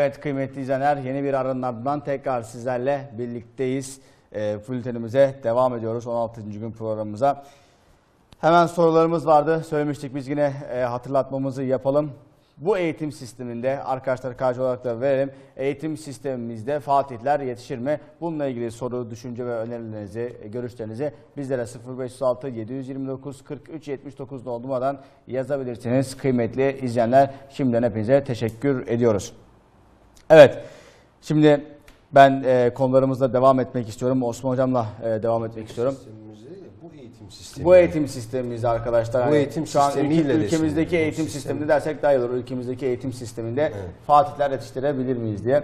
Evet kıymetli izleyenler yeni bir aranın ardından tekrar sizlerle birlikteyiz. E, Fültenimize devam ediyoruz 16. gün programımıza. Hemen sorularımız vardı. Söylemiştik biz yine e, hatırlatmamızı yapalım. Bu eğitim sisteminde arkadaşlar karşı olarak da verelim. Eğitim sistemimizde Fatihler yetişir mi? Bununla ilgili soru, düşünce ve önerilerinizi, e, görüşlerinizi bizlere 0506 729 43 79 olmadan yazabilirsiniz. Kıymetli izleyenler şimdiden hepinize teşekkür ediyoruz. Evet, şimdi ben e, konularımızla devam etmek istiyorum. Osman Hocam'la e, devam etmek istiyorum. Bu eğitim sistemi. Bu eğitim sistemimizde arkadaşlar. Bu hani eğitim şu an ülke- de ülkemizdeki eğitim sistem- sisteminde dersek daha iyi olur. Ülkemizdeki eğitim sisteminde Fatihler yetiştirebilir miyiz diye.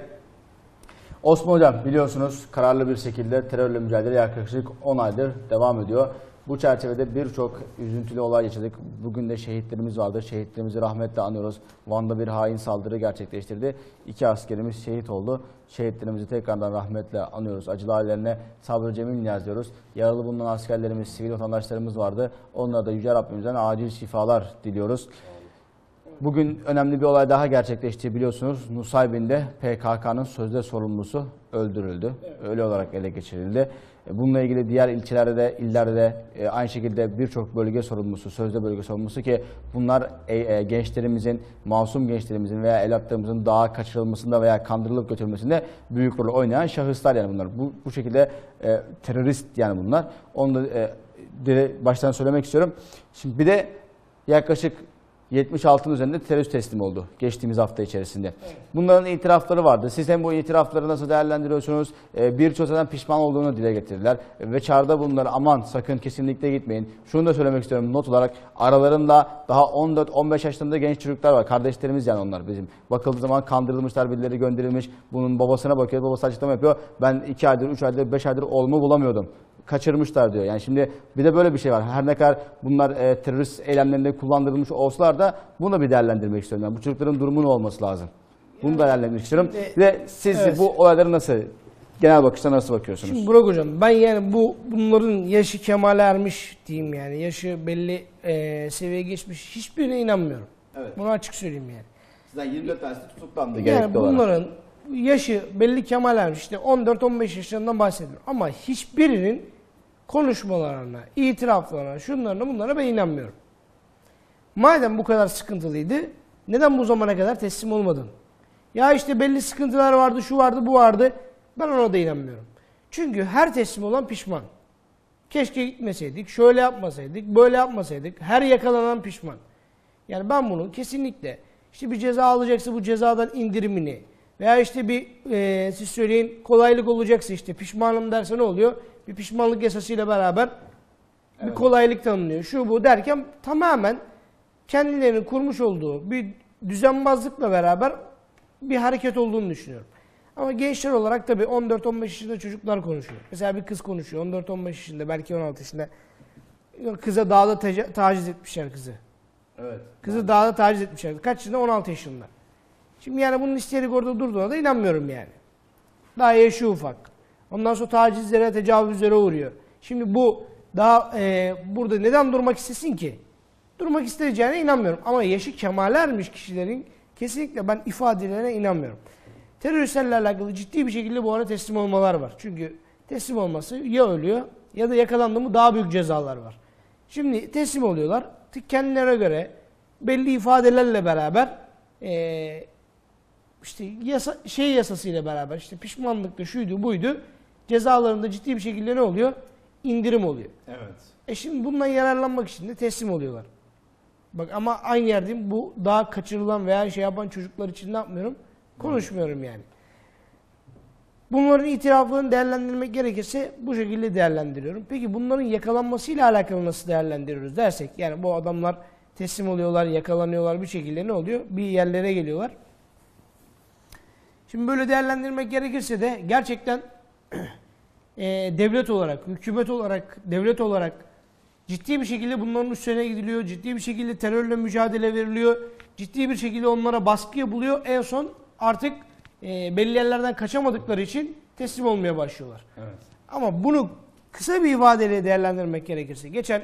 Osman Hocam biliyorsunuz kararlı bir şekilde terörle mücadele yaklaşık 10 aydır devam ediyor. Bu çerçevede birçok üzüntülü olay yaşadık. Bugün de şehitlerimiz vardı. Şehitlerimizi rahmetle anıyoruz. Van'da bir hain saldırı gerçekleştirdi. İki askerimiz şehit oldu. Şehitlerimizi tekrardan rahmetle anıyoruz. Acılı ailelerine sabrı cemil niyaz ediyoruz. Yaralı bulunan askerlerimiz, sivil vatandaşlarımız vardı. Onlara da Yüce Rabbimizden acil şifalar diliyoruz. Bugün önemli bir olay daha gerçekleşti biliyorsunuz. Nusaybin'de PKK'nın sözde sorumlusu öldürüldü. Ölü olarak ele geçirildi. E, Bununla ilgili diğer ilçelerde de, illerde de aynı şekilde birçok bölge sorumlusu, sözde bölge sorumlusu ki bunlar e, e, gençlerimizin, masum gençlerimizin veya evlatlarımızın dağa kaçırılmasında veya kandırılıp götürülmesinde büyük rol oynayan şahıslar yani bunlar. Bu, bu şekilde e, terörist yani bunlar. Onu da e, baştan söylemek istiyorum. Şimdi bir de yaklaşık 76'ın üzerinde terörist teslim oldu geçtiğimiz hafta içerisinde. Bunların itirafları vardı. Siz hem bu itirafları nasıl değerlendiriyorsunuz? Ee, Birçok pişman olduğunu dile getirdiler. Ve çağrıda bunları aman sakın kesinlikle gitmeyin. Şunu da söylemek istiyorum not olarak. Aralarında daha 14-15 yaşlarında genç çocuklar var. Kardeşlerimiz yani onlar bizim. Bakıldığı zaman kandırılmışlar, birileri gönderilmiş. Bunun babasına bakıyor. Babası açıklama yapıyor. Ben 2 aydır, 3 aydır, 5 aydır oğlumu bulamıyordum kaçırmışlar diyor. Yani şimdi bir de böyle bir şey var. Her ne kadar bunlar e, terörist eylemlerinde kullandırılmış olsalar da bunu da bir değerlendirmek istiyorum. Yani bu çocukların durumu ne olması lazım? Bunu da değerlendirmek istiyorum. Şimdi- de siz Evet. bu olayları nasıl, genel bakışta nasıl bakıyorsunuz? Şimdi Burak Hocam ben yani bu bunların yaşı kemale ermiş diyeyim yani yaşı belli e, seviyeye geçmiş hiçbirine inanmıyorum. Evet. Bunu açık söyleyeyim yani. Sizden 24 tanesi tutuklandı Yani gerekli olarak. bunların yaşı belli kemale ermiş işte 14-15 yaşlarından bahsediyorum ama hiçbirinin konuşmalarına, itiraflarına, şunlarına bunlara ben inanmıyorum. Madem bu kadar sıkıntılıydı neden bu zamana kadar teslim olmadın? Ya işte belli sıkıntılar vardı, şu vardı, bu vardı. Ben ona da inanmıyorum. Çünkü her teslim olan pişman. Keşke gitmeseydik, şöyle yapmasaydık, böyle yapmasaydık. Her yakalanan pişman. Yani ben bunu kesinlikle işte bir ceza alacaksa bu cezadan indirimini veya işte bir e, siz söyleyin kolaylık olacaksa işte pişmanım derse ne oluyor? Bir pişmanlık yasasıyla beraber bir kolaylık tanınıyor. Şu bu derken tamamen kendilerinin kurmuş olduğu bir düzenbazlıkla beraber bir hareket olduğunu düşünüyorum. Ama gençler olarak tabii 14-15 yaşında çocuklar konuşuyor. Mesela bir kız konuşuyor 14-15 yaşında belki 16 yaşında. Kıza dağda taciz etmişler kızı. Evet. Kızı dağda taciz etmişler. Kaç yaşında? 16 yaşında. Şimdi yani bunun isteyerek orada durduğuna da inanmıyorum yani. Daha yaşı ufak. Ondan sonra tacizlere, tecavüzlere uğruyor. Şimdi bu daha e, burada neden durmak istesin ki? Durmak isteyeceğine inanmıyorum. Ama yaşı kemale ermiş kişilerin kesinlikle ben ifadelerine inanmıyorum. Teröristlerle alakalı ciddi bir şekilde bu ara teslim olmalar var. Çünkü teslim olması ya ölüyor ya da yakalandı mı daha büyük cezalar var. Şimdi teslim oluyorlar. Kendilerine göre belli ifadelerle beraber eee işte yasa, şey yasasıyla beraber işte pişmanlıkta şuydu buydu cezalarında ciddi bir şekilde ne oluyor? İndirim oluyor. Evet. E şimdi bundan yararlanmak için de teslim oluyorlar. Bak ama aynı yerdeyim bu daha kaçırılan veya şey yapan çocuklar için ne yapmıyorum? Konuşmuyorum yani. Bunların itiraflarını değerlendirmek gerekirse bu şekilde değerlendiriyorum. Peki bunların yakalanmasıyla alakalı nasıl değerlendiriyoruz dersek yani bu adamlar teslim oluyorlar, yakalanıyorlar bir şekilde ne oluyor? Bir yerlere geliyorlar. Şimdi böyle değerlendirmek gerekirse de gerçekten e, devlet olarak, hükümet olarak, devlet olarak ciddi bir şekilde bunların üstüne gidiliyor. Ciddi bir şekilde terörle mücadele veriliyor. Ciddi bir şekilde onlara baskı yapılıyor. En son artık e, belli yerlerden kaçamadıkları için teslim olmaya başlıyorlar. Evet. Ama bunu kısa bir ifadeyle değerlendirmek gerekirse geçen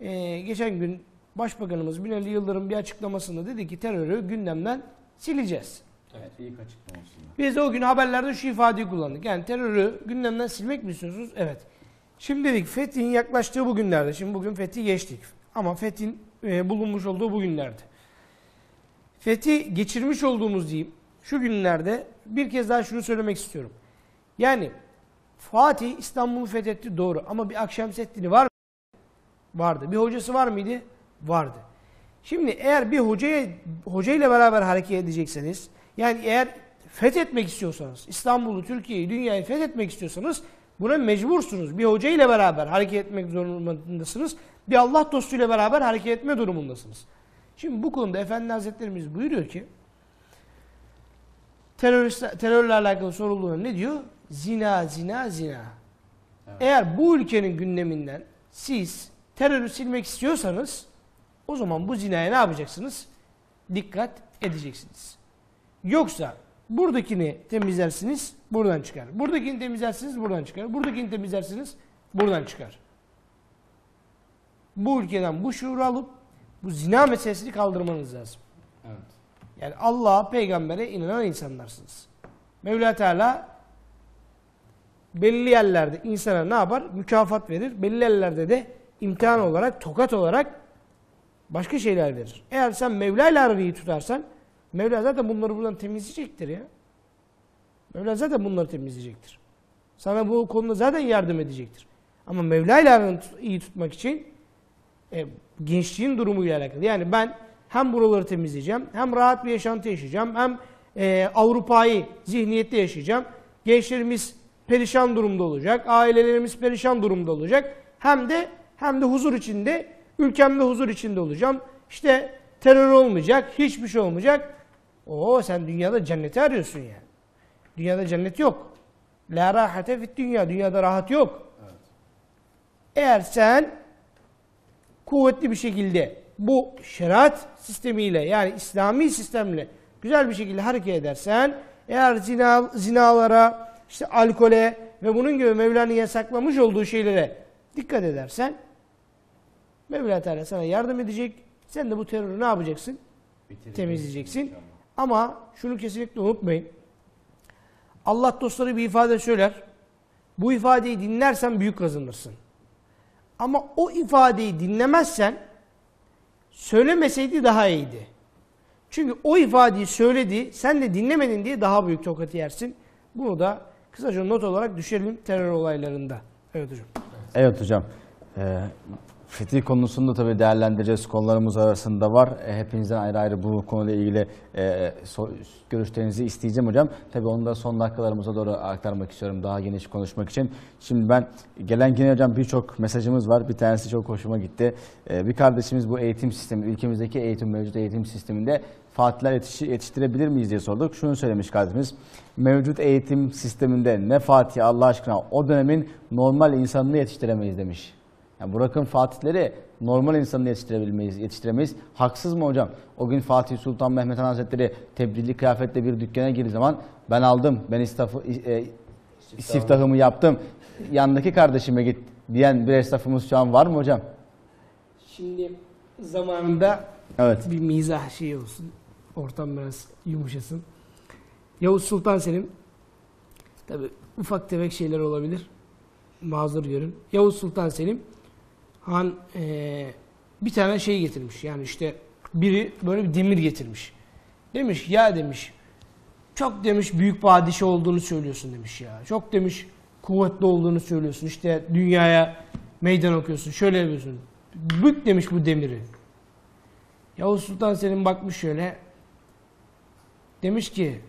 e, geçen gün Başbakanımız Binali Yıldırım bir açıklamasında dedi ki terörü gündemden sileceğiz. Evet. İlk açıklamasında. Biz de o gün haberlerde şu ifadeyi kullandık. Yani terörü gündemden silmek mi istiyorsunuz? Evet. Şimdi dedik Fethi'nin yaklaştığı bu günlerde. Şimdi bugün Fethi geçtik. Ama Fethi'nin e, bulunmuş olduğu bu günlerde. Fethi geçirmiş olduğumuz diyeyim şu günlerde bir kez daha şunu söylemek istiyorum. Yani Fatih İstanbul'u fethetti doğru ama bir Akşemseddin'i var mı? Vardı. Bir hocası var mıydı? Vardı. Şimdi eğer bir hocaya hocayla beraber hareket edecekseniz yani eğer fethetmek istiyorsanız İstanbul'u, Türkiye'yi, dünyayı fethetmek istiyorsanız buna mecbursunuz. Bir hocayla beraber hareket etmek zorundasınız. Bir Allah dostuyla beraber hareket etme durumundasınız. Şimdi bu konuda Efendi Hazretlerimiz buyuruyor ki terörist, terörle alakalı sorulduğunda ne diyor? Zina, zina, zina. Eğer bu ülkenin gündeminden siz terörü silmek istiyorsanız o zaman bu zinaya ne yapacaksınız? Dikkat edeceksiniz. Yoksa buradakini temizlersiniz, buradan çıkar. Buradakini temizlersiniz, buradan çıkar. Buradakini temizlersiniz, buradan çıkar. Bu ülkeden bu şuuru alıp bu zina meselesini kaldırmanız lazım. Evet. Yani Allah'a, peygambere inanan insanlarsınız. Mevla Teala belli yerlerde insana ne yapar? Mükafat verir. Belli yerlerde de imtihan olarak, tokat olarak başka şeyler verir. Eğer sen Mevla ile arayı tutarsan Mevla zaten bunları buradan temizleyecektir ya. Mevla zaten bunları temizleyecektir. Sana bu konuda zaten yardım edecektir. Ama Mevla ile iyi tutmak için e, gençliğin durumuyla alakalı. Yani ben hem buraları temizleyeceğim, hem rahat bir yaşantı yaşayacağım, hem e, Avrupa'yı zihniyette yaşayacağım. Gençlerimiz perişan durumda olacak, ailelerimiz perişan durumda olacak. Hem de hem de huzur içinde, ülkemde huzur içinde olacağım. İşte terör olmayacak, hiçbir şey olmayacak. Oo sen dünyada cenneti arıyorsun yani. Dünyada cennet yok. La rahate fit dünya. Dünyada rahat yok. Eğer sen kuvvetli bir şekilde bu şeriat sistemiyle yani İslami sistemle güzel bir şekilde hareket edersen eğer zina, zinalara işte alkole ve bunun gibi Mevla'nın yasaklamış olduğu şeylere dikkat edersen Mevla Teala sana yardım edecek. Sen de bu terörü ne yapacaksın? Temizleyeceksin. Ama şunu kesinlikle unutmayın. Allah dostları bir ifade söyler. Bu ifadeyi dinlersen büyük kazanırsın. Ama o ifadeyi dinlemezsen söylemeseydi daha iyiydi. Çünkü o ifadeyi söyledi, sen de dinlemedin diye daha büyük tokat yersin. Bunu da kısaca not olarak düşelim terör olaylarında. Evet hocam. Evet hocam. Ee, fetih konusunda tabii değerlendireceğiz konularımız arasında var. E, hepinizden ayrı ayrı bu konuyla ilgili e, görüşlerinizi isteyeceğim hocam. Tabii onu da son dakikalarımıza doğru aktarmak istiyorum daha geniş konuşmak için. Şimdi ben gelen yine hocam birçok mesajımız var. Bir tanesi çok hoşuma gitti. E, bir kardeşimiz bu eğitim sistemi, ülkemizdeki eğitim mevcut eğitim sisteminde Fatihler yetiş- yetiştirebilir miyiz diye sorduk. Şunu söylemiş kardeşimiz. Mevcut eğitim sisteminde ne Fatih Allah aşkına o dönemin normal insanını yetiştiremeyiz demiş. Yani bırakın Fatihleri normal insanını yetiştirebilmeyiz, yetiştiremeyiz. Haksız mı hocam? O gün Fatih Sultan Mehmet Han Hazretleri tebdilli kıyafetle bir dükkana girdiği zaman ben aldım, ben istafı, e, istiftahımı yaptım. Yanındaki kardeşime git diyen bir esnafımız şu an var mı hocam? Şimdi zamanında Evet. bir mizah şeyi olsun. Ortam biraz yumuşasın. Yavuz Sultan Selim tabi ufak tefek şeyler olabilir. Mazur görün. Yavuz Sultan Selim Han eee, bir tane şey getirmiş. Yani işte biri böyle bir demir getirmiş. Demiş ya demiş çok demiş büyük padişah olduğunu söylüyorsun demiş ya. Çok demiş kuvvetli olduğunu söylüyorsun. İşte dünyaya meydan okuyorsun. Şöyle yapıyorsun. Bük demiş bu demiri. Yavuz Sultan Selim bakmış şöyle. Demiş ki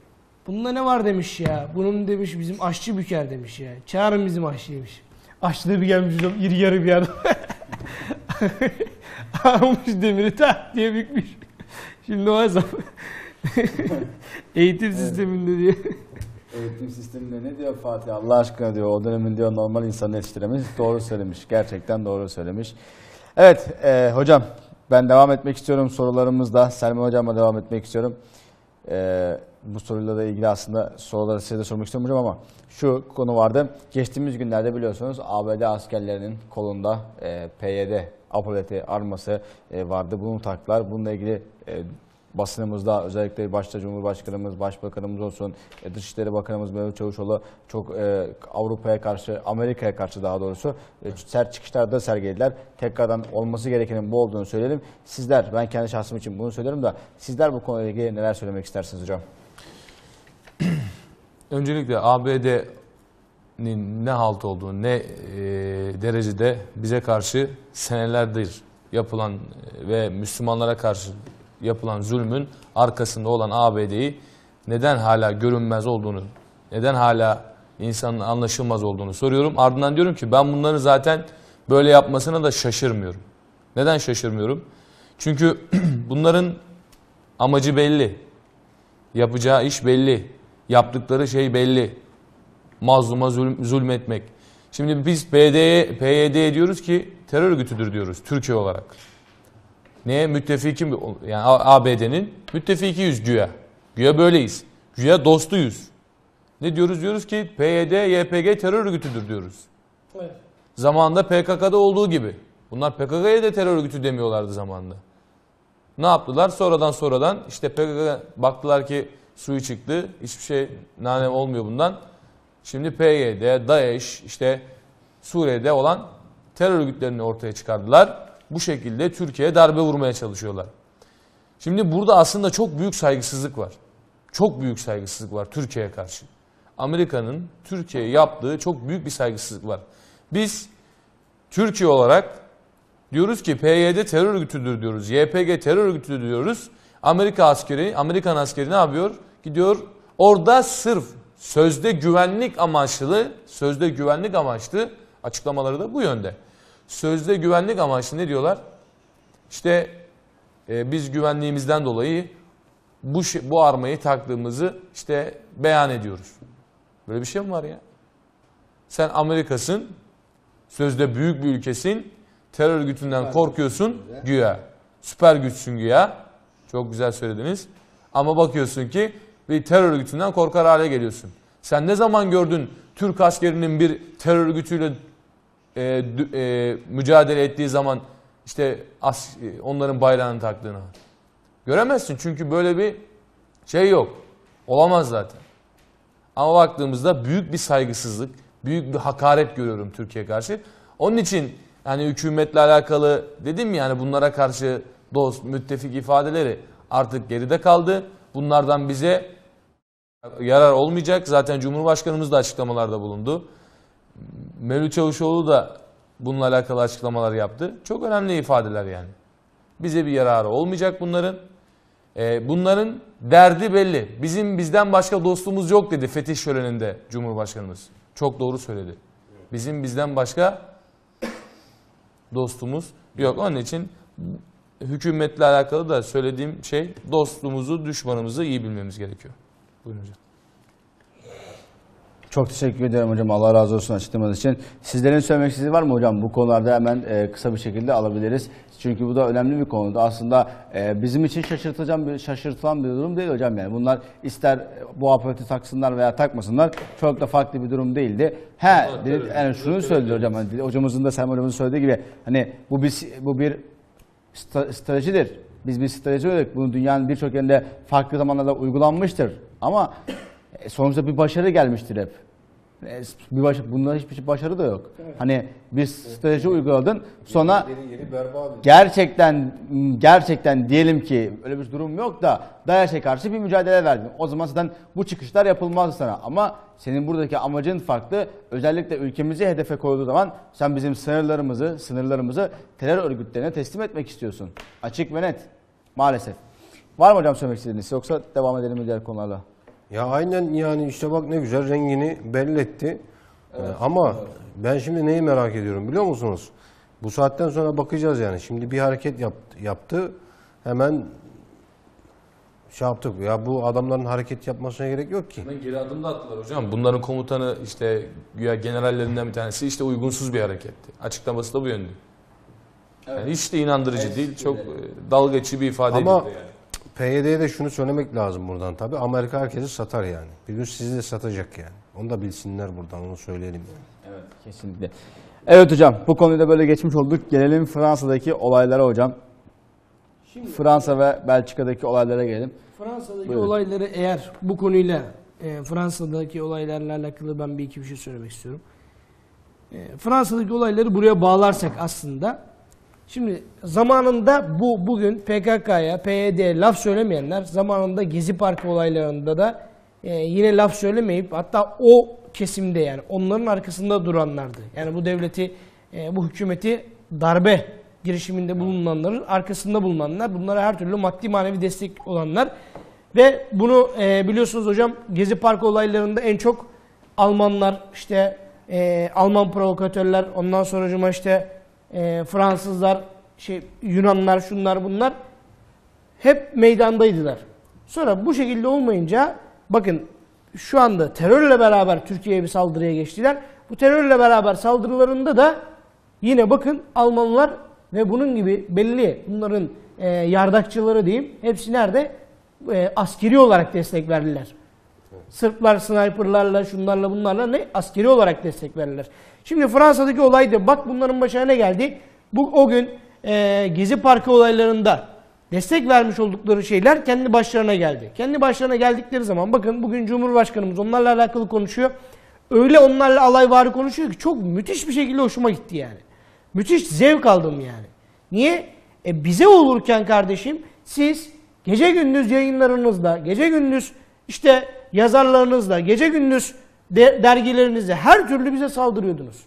bunda ne var demiş ya. Bunun demiş bizim aşçı büker demiş ya. Çağırın bizim aşçıymış. Aşçı da bir gelmiş iri yarı bir adam. Almış demiri tak diye bükmüş. Şimdi o hesap. Eğitim sisteminde diye. Eğitim sisteminde ne diyor Fatih Allah aşkına diyor o dönemin diyor normal insanı yetiştiremeyiz. Doğru söylemiş. Gerçekten doğru söylemiş. Evet e, hocam ben devam etmek istiyorum sorularımızda. Selma hocama devam etmek istiyorum. E, bu soruyla da ilgili aslında soruları size de sormak istiyorum hocam ama şu konu vardı. Geçtiğimiz günlerde biliyorsunuz ABD askerlerinin kolunda e, PYD apoleti arması e, vardı. Bunu taktılar. Bununla ilgili e, basınımızda özellikle başta Cumhurbaşkanımız, Başbakanımız olsun, e, Dışişleri Bakanımız Mevlüt Çavuşoğlu çok e, Avrupa'ya karşı, Amerika'ya karşı daha doğrusu e, sert çıkışlarda sergilediler. Tekrardan olması gerekenin bu olduğunu söyleyelim. Sizler, ben kendi şahsım için bunu söylüyorum da sizler bu konuyla ilgili neler söylemek istersiniz hocam? Öncelikle ABD'nin ne halt olduğunu, ne e, derecede bize karşı senelerdir yapılan e, ve Müslümanlara karşı yapılan zulmün arkasında olan ABD'yi neden hala görünmez olduğunu, neden hala insanın anlaşılmaz olduğunu soruyorum. Ardından diyorum ki ben bunları zaten böyle yapmasına da şaşırmıyorum. Neden şaşırmıyorum? Çünkü bunların amacı belli. Yapacağı iş belli. Yaptıkları şey belli. Mazluma zulm, zulmetmek. Şimdi biz PYD'ye PYD diyoruz ki terör örgütüdür diyoruz Türkiye olarak. Neye? Müttefikim yani ABD'nin müttefikiyiz güya. Güya böyleyiz. Güya dostuyuz. Ne diyoruz? Diyoruz ki PYD, YPG terör örgütüdür diyoruz. Evet. Zamanında PKK'da olduğu gibi. Bunlar PKK'ya da terör örgütü demiyorlardı zamanında. Ne yaptılar? Sonradan sonradan işte PKK baktılar ki suyu çıktı. Hiçbir şey nane olmuyor bundan. Şimdi PYD, DAEŞ işte Suriye'de olan terör örgütlerini ortaya çıkardılar. Bu şekilde Türkiye'ye darbe vurmaya çalışıyorlar. Şimdi burada aslında çok büyük saygısızlık var. Çok büyük saygısızlık var Türkiye'ye karşı. Amerika'nın Türkiye'ye yaptığı çok büyük bir saygısızlık var. Biz Türkiye olarak diyoruz ki PYD terör örgütüdür diyoruz. YPG terör örgütüdür diyoruz. Amerika askeri, Amerikan askeri ne yapıyor? Gidiyor orada sırf sözde güvenlik amaçlı, sözde güvenlik amaçlı açıklamaları da bu yönde. Sözde güvenlik amaçlı ne diyorlar? İşte e, biz güvenliğimizden dolayı bu bu armayı taktığımızı işte beyan ediyoruz. Böyle bir şey mi var ya? Sen Amerika'sın, sözde büyük bir ülkesin, terör örgütünden korkuyorsun güya. Süper güçsün güya. Çok güzel söylediniz. Ama bakıyorsun ki bir terör örgütünden korkar hale geliyorsun. Sen ne zaman gördün Türk askerinin bir terör örgütüyle e, e, mücadele ettiği zaman işte as, e, onların bayrağını taktığını? Göremezsin çünkü böyle bir şey yok. Olamaz zaten. Ama baktığımızda büyük bir saygısızlık, büyük bir hakaret görüyorum Türkiye karşı. Onun için yani hükümetle alakalı dedim ya yani bunlara karşı dost, müttefik ifadeleri artık geride kaldı. Bunlardan bize yarar olmayacak. Zaten Cumhurbaşkanımız da açıklamalarda bulundu. Mevlüt Çavuşoğlu da bununla alakalı açıklamalar yaptı. Çok önemli ifadeler yani. Bize bir yararı olmayacak bunların. Ee, bunların derdi belli. Bizim bizden başka dostumuz yok dedi fetih şöleninde Cumhurbaşkanımız. Çok doğru söyledi. Bizim bizden başka dostumuz yok. Onun için hükümetle alakalı da söylediğim şey dostluğumuzu, düşmanımızı iyi bilmemiz gerekiyor. Buyurun hocam. Çok teşekkür ederim hocam. Allah razı olsun açıklamanız için. Sizlerin söylemek istediği var mı hocam? Bu konularda hemen e, kısa bir şekilde alabiliriz. Çünkü bu da önemli bir konu. Aslında e, bizim için şaşırtılan bir, şaşırtılan bir durum değil hocam yani. Bunlar ister bu aparatı taksınlar veya takmasınlar çok da farklı bir durum değildi. He, dedi, yani şunu söyledi hocam. Hani hocamızın da Selma hocamızın söylediği gibi hani bu bir bu bir stratejidir. Biz bir strateji olarak bunu dünyanın birçok yerinde farklı zamanlarda uygulanmıştır. Ama e, sonuçta bir başarı gelmiştir hep. E, Bir baş, bunda hiçbir şey başarı da yok. Hani bir strateji uyguladın sonra yeni berbat gerçekten gerçekten diyelim ki öyle bir durum yok da DAEŞ'e karşı bir mücadele verdin. O zaman zaten bu çıkışlar yapılmaz sana. Ama senin buradaki amacın farklı. Özellikle ülkemizi hedefe koyduğu zaman sen bizim sınırlarımızı, sınırlarımızı terör örgütlerine teslim etmek istiyorsun. Açık ve net. Maalesef. Var mı hocam söylemek istediğiniz yoksa devam edelim diğer konularla? Ya aynen yani işte bak ne güzel rengini belli etti. Ee, ama ben şimdi neyi merak ediyorum biliyor musunuz? Bu saatten sonra bakacağız yani. Şimdi bir hareket yap- yaptı. Hemen şey yaptık. Ya bu adamların hareket yapmasına gerek yok ki. Geri adım da attılar hocam. Bunların komutanı işte güya generallerinden bir tanesi işte uygunsuz bir hareketti. Açıklaması da bu yönde. Yani hiç de inandırıcı değil. Çok e, dalga geçici bir ifade Ama edildi yani. PYD'ye de şunu söylemek lazım buradan tabii. Amerika herkesi satar yani. Bir gün sizi de satacak yani. Onu da bilsinler buradan onu söyleyelim yani. Evet kesinlikle. Evet hocam bu konuyu da böyle geçmiş olduk. Gelelim Fransa'daki olaylara hocam. Fransa ve Belçika'daki olaylara gelelim. Fransa'daki Buyurun. olayları eğer bu konuyla e, Fransa'daki olaylarla alakalı ben bir iki bir şey söylemek istiyorum. E, Fransa'daki olayları buraya bağlarsak aslında şimdi zamanında bu bugün PKK'ya, PYD'ye laf söylemeyenler zamanında Gezi Parkı olaylarında da e, yine laf söylemeyip hatta o kesimde yani onların arkasında duranlardı. Yani bu devleti, e, bu hükümeti darbe girişiminde bulunanların arkasında bulunanlar, bunlara her türlü maddi manevi destek olanlar ve bunu e, biliyorsunuz hocam Gezi Parkı olaylarında en çok Almanlar, işte e, Alman provokatörler, ondan sonra işte e, Fransızlar, şey Yunanlar, şunlar bunlar hep meydandaydılar. Sonra bu şekilde olmayınca bakın şu anda terörle beraber Türkiye'ye bir saldırıya geçtiler. Bu terörle beraber saldırılarında da yine bakın Almanlar ve bunun gibi belli bunların e, yardakçıları diyeyim hepsi nerede? E, askeri olarak destek verdiler. Sırplar sniperlarla şunlarla bunlarla ne askeri olarak destek verirler. Şimdi Fransa'daki olaydı. Bak bunların başına ne geldi? Bu o gün e, Gezi Parkı olaylarında destek vermiş oldukları şeyler kendi başlarına geldi. Kendi başlarına geldikleri zaman bakın bugün Cumhurbaşkanımız onlarla alakalı konuşuyor. Öyle onlarla alayvari konuşuyor ki çok müthiş bir şekilde hoşuma gitti yani. Müthiş zevk aldım yani. Niye? E bize olurken kardeşim siz gece gündüz yayınlarınızda, gece gündüz işte yazarlarınızla, gece gündüz de, dergilerinizle her türlü bize saldırıyordunuz.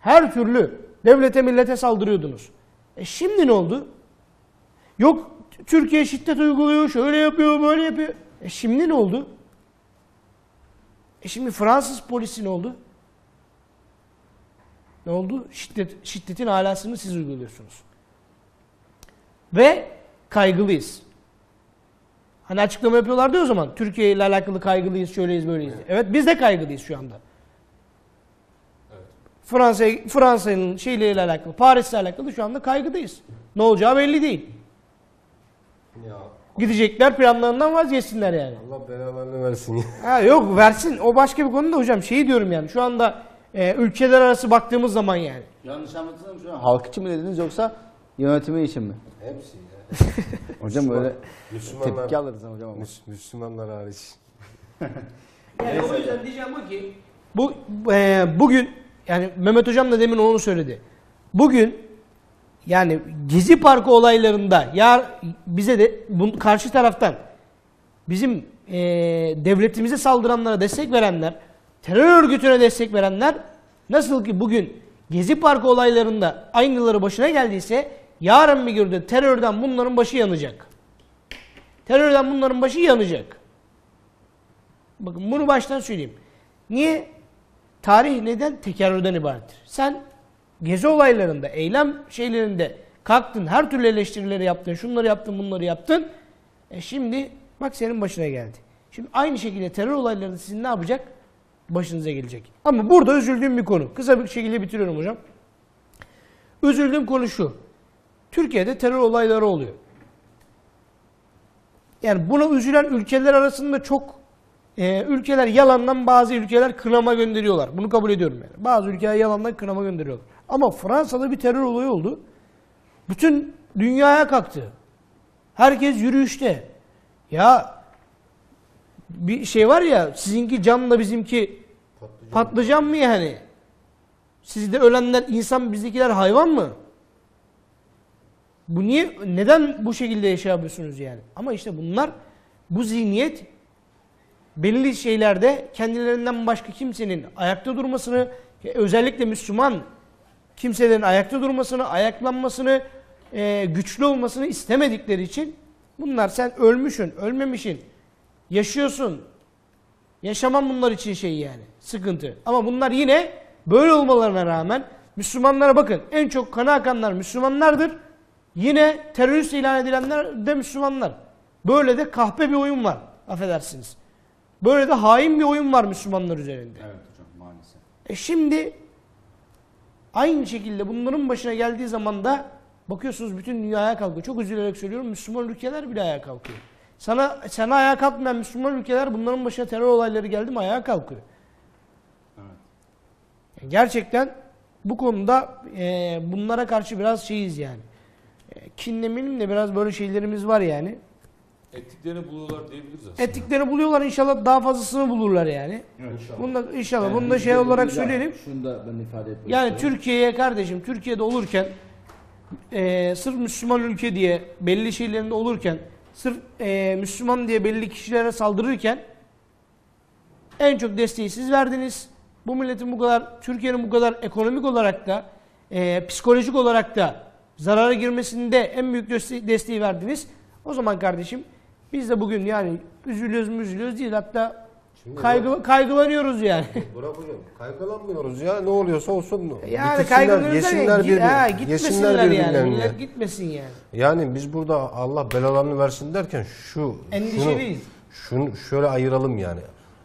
Her türlü devlete millete saldırıyordunuz. E şimdi ne oldu? Yok Türkiye şiddet uyguluyor, şöyle yapıyor, böyle yapıyor. E şimdi ne oldu? E şimdi Fransız polisi ne oldu? Ne oldu? Şiddet, şiddetin alasını siz uyguluyorsunuz. Ve kaygılıyız. Hani açıklama yapıyorlardı ya o zaman. Türkiye ile alakalı kaygılıyız, şöyleyiz, böyleyiz. Evet, biz de kaygılıyız şu anda. Fransa Fransa'nın şeyleriyle alakalı, Paris'le alakalı şu anda kaygıdayız. Ne olacağı belli değil. Ya Gidecekler planlarından vazgeçsinler yani. Allah belalarını versin ya. Ha yok versin. O başka bir konu da hocam. Şeyi diyorum yani. Şu anda e, ülkeler arası baktığımız zaman yani. Yanlış anlatırsam şu an halk için mi dediniz yoksa yönetimi için mi? Hepsi. Hocam böyle Müslümanlar, tepki alırız hocam ama. Müs- Müslümanlar hariç. Yani o yüzden diyeceğim bu ki bu e, bugün yani Mehmet hocam da demin onu söyledi. Bugün yani Gezi Parkı olaylarında ya bize de bu karşı taraftan bizim e, devletimize saldıranlara destek verenler, terör örgütüne destek verenler nasıl ki bugün Gezi Parkı olaylarında aynıları başına geldiyse yarın bir gün de terörden bunların başı yanacak. Terörden bunların başı yanacak. Bakın bunu baştan söyleyeyim. Niye? Tarih neden? Tekerrürden ibarettir. Sen gezi olaylarında, eylem şeylerinde kalktın, her türlü eleştirileri yaptın, şunları yaptın, bunları yaptın. E şimdi bak senin başına geldi. Şimdi aynı şekilde terör olaylarında sizin ne yapacak? Başınıza gelecek. Ama burada üzüldüğüm bir konu. Kısa bir şekilde bitiriyorum hocam. Üzüldüğüm konu şu. Türkiye'de terör olayları oluyor. Yani buna üzülen ülkeler arasında çok e, ülkeler yalandan bazı ülkeler kınama gönderiyorlar. Bunu kabul ediyorum yani. Bazı ülkeler yalandan kınama gönderiyorlar. Ama Fransa'da bir terör olayı oldu. Bütün dünyaya kalktı. Herkes yürüyüşte. Ya bir şey var ya sizinki canla bizimki patlıcan mı yani? Sizde ölenler insan bizdekiler hayvan mı? Bu niye neden bu şekilde yaşayabiliyorsunuz yani? Ama işte bunlar bu zihniyet belirli şeylerde kendilerinden başka kimsenin ayakta durmasını, özellikle Müslüman kimselerin ayakta durmasını, ayaklanmasını, e, güçlü olmasını istemedikleri için bunlar sen ölmüşsün, ölmemişsin, yaşıyorsun. Yaşaman bunlar için şey yani, sıkıntı. Ama bunlar yine böyle olmalarına rağmen Müslümanlara bakın en çok kana akanlar Müslümanlardır. Yine terörist ilan edilenler de Müslümanlar. Böyle de kahpe bir oyun var. Affedersiniz. Böyle de hain bir oyun var Müslümanlar üzerinde. Evet hocam maalesef. E şimdi aynı şekilde bunların başına geldiği zaman da bakıyorsunuz bütün dünya ayağa kalkıyor. Çok üzülerek söylüyorum Müslüman ülkeler bile ayağa kalkıyor. Sana sana ayağa kalkmayan Müslüman ülkeler bunların başına terör olayları geldi mi ayağa kalkıyor. Yani gerçekten bu konuda e, bunlara karşı biraz şeyiz yani. E, kinlemenin de biraz böyle şeylerimiz var yani. Ettiklerini buluyorlar diyebiliriz aslında. Ettiklerini buluyorlar inşallah daha fazlasını bulurlar yani. Bunda inşallah bunu da şey olarak söyleyelim. Şunu da ben ifade etmek Yani. Türkiye'ye kardeşim Türkiye'de olurken eee sırf Müslüman ülke diye belli şeylerinde olurken sırf eee, Müslüman diye belli kişilere saldırırken en çok desteği siz verdiniz. Bu milletin bu kadar Türkiye'nin bu kadar ekonomik olarak da eee, psikolojik olarak da zarara girmesinde en büyük deste- desteği verdiniz. O zaman kardeşim biz de bugün yani üzülüyoruz üzülüyoruz değil hatta kaygı, kaygılanıyoruz yani. Burak hocam kaygılanmıyoruz ya ne oluyorsa olsun. Yani Bitirsinler, yesinler ya, birbirini. ha, gitmesinler yani. Millet gitmesin yani. Yani biz burada Allah belalarını versin derken şu Endişeliyiz. şunu, şunu şöyle ayıralım yani.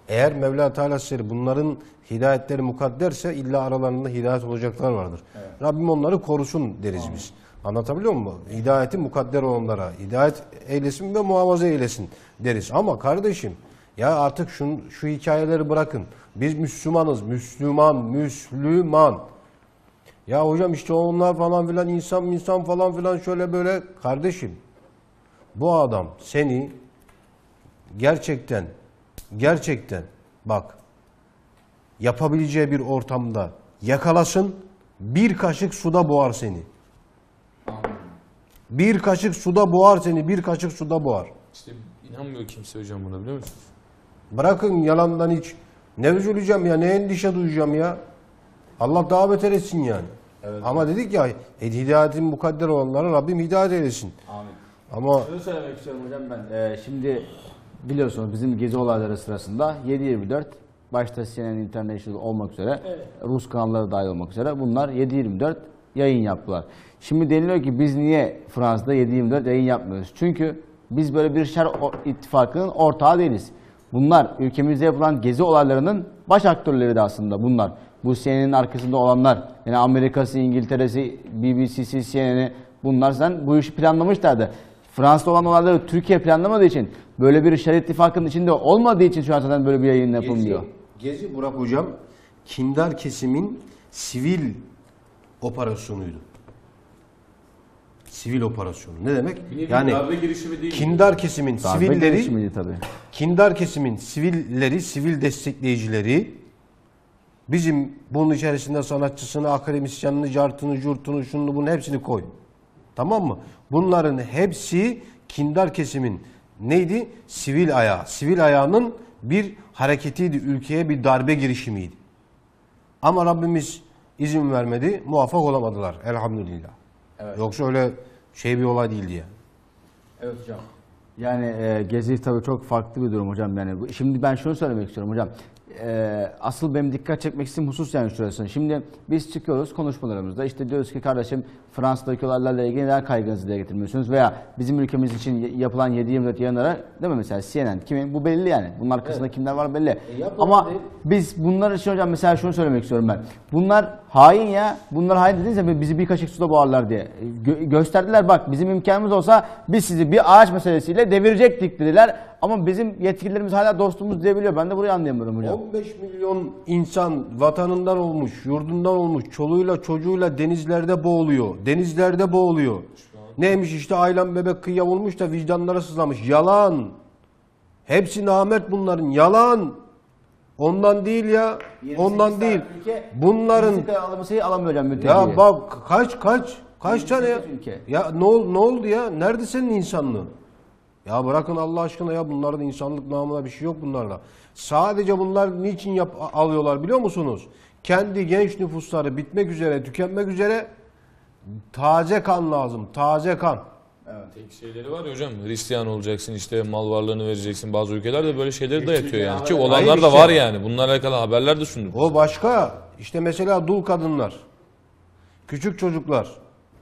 Eğer Mevla Teala Hazretleri bunların hidayetleri mukadderse illa aralarında hidayet olacaklar vardır. Rabbim onları korusun deriz biz. Anlatabiliyor muyum? Hidayeti mukadder olanlara hidayet eylesin ve muhafaza eylesin deriz. Ama kardeşim ya artık şun, şu hikayeleri bırakın. Biz Müslümanız. Müslüman, Müslüman. Ya hocam işte onlar falan filan insan insan falan filan şöyle böyle. Kardeşim bu adam seni gerçekten gerçekten bak yapabileceği bir ortamda yakalasın bir kaşık suda boğar seni. Bir kaşık suda boğar seni, bir kaşık suda boğar. İşte inanmıyor kimse hocam buna biliyor musunuz? Bırakın yalandan hiç. Ne üzüleceğim ya, ne endişe duyacağım ya. Allah daha beter etsin yani. Ama dedik ya, hidayetin mukadder olanlara Rabbim hidayet eylesin. Amin. Ama Şunu söylemek istiyorum hocam ben. Ee, şimdi biliyorsunuz bizim gezi olayları sırasında 7-24 başta CNN International olmak üzere Rus kanalları dahil olmak üzere bunlar 7-24 yayın yaptılar. Şimdi deniliyor ki biz niye Fransa'da 7-24 yayın yapmıyoruz? Çünkü biz böyle bir şer ittifakının ortağı değiliz. Bunlar ülkemizde yapılan gezi olaylarının baş aktörleri de aslında bunlar. Bu CNN'in arkasında olanlar. Yani Amerika'sı, İngiltere'si, BBC'si, CNN'i bunlar zaten bu işi planlamışlardı. Fransa'da olan olayları Türkiye planlamadığı için böyle bir şer ittifakının içinde olmadığı için şu an zaten böyle bir yayın yapılmıyor. Gezi, Gezi Burak Hocam kindar kesimin sivil operasyonuydu. Sivil operasyonu. Ne demek? Yani darbe girişimi değil. kindar kesimin Darbe sivilleri girişimiydi tabii. kindar kesimin sivilleri, sivil destekleyicileri bizim bunun içerisinde sanatçısını, akademisyenini, cartını, curtunu, şunu bunun hepsini koy. Tamam mı? Bunların hepsi kindar kesimin neydi? Sivil ayağı. Sivil ayağının bir hareketiydi. Ülkeye bir darbe girişimiydi. Ama Rabbimiz izin vermedi. Muvaffak olamadılar. Elhamdülillah. Yoksa öyle şey bir olay değildi yani. Evet hocam. Yani e, gezi tabii çok farklı bir durum hocam. Yani bu- şimdi ben şunu söylemek istiyorum hocam. E, asıl benim dikkat çekmek istediğim husus yani şurası. Şimdi biz çıkıyoruz konuşmalarımızda işte diyoruz ki kardeşim Fransa'daki olaylarla ilgili neden kaygınızı dile getirmiyorsunuz veya bizim ülkemiz için yapılan 7-24 yayınlara değil mi mesela CNN kimin bu belli yani. Bunun arkasında kimler var belli. Ama biz bunlar için hocam mesela şunu söylemek istiyorum ben. Bunlar hain ya. Bunlar hain dediniz ya bizi bir kaşık suda boğarlar diye. Gö- gösterdiler bak bizim imkanımız olsa biz sizi bir ağaç meselesiyle devirecektik dediler. Ama bizim yetkililerimiz hala dostumuz diyebiliyor. Ben de burayı anlayamıyorum hocam. 15 milyon insan vatanından olmuş, yurdundan olmuş, çoluğuyla çocuğuyla denizlerde boğuluyor. Denizlerde boğuluyor. Neymiş işte ailem bebek kıyam olmuş da vicdanlara sızlamış. Yalan. Hepsi namert bunların. Yalan. Ondan değil ya. Ondan değil. Bunların alamasıyı alamıyor hocam mülteciyi. ya bak kaç kaç kaç tane ya? ülke. Ya ne oldu ne oldu ya? Nerede senin insanlığın? Ya bırakın Allah aşkına ya bunlarda insanlık namına bir şey yok bunlarla. Sadece bunlar niçin yap, alıyorlar biliyor musunuz? Kendi genç nüfusları bitmek üzere, tükenmek üzere taze kan lazım. Taze kan. Tek şeyleri var ya hocam. Hristiyan olacaksın işte mal varlığını vereceksin. Bazı ülkelerde böyle şeyleri dayatıyor yani. Ki olanlar da var yani. Bunlarla alakalı haberler de sunduk. O başka. İşte mesela dul kadınlar, küçük çocuklar.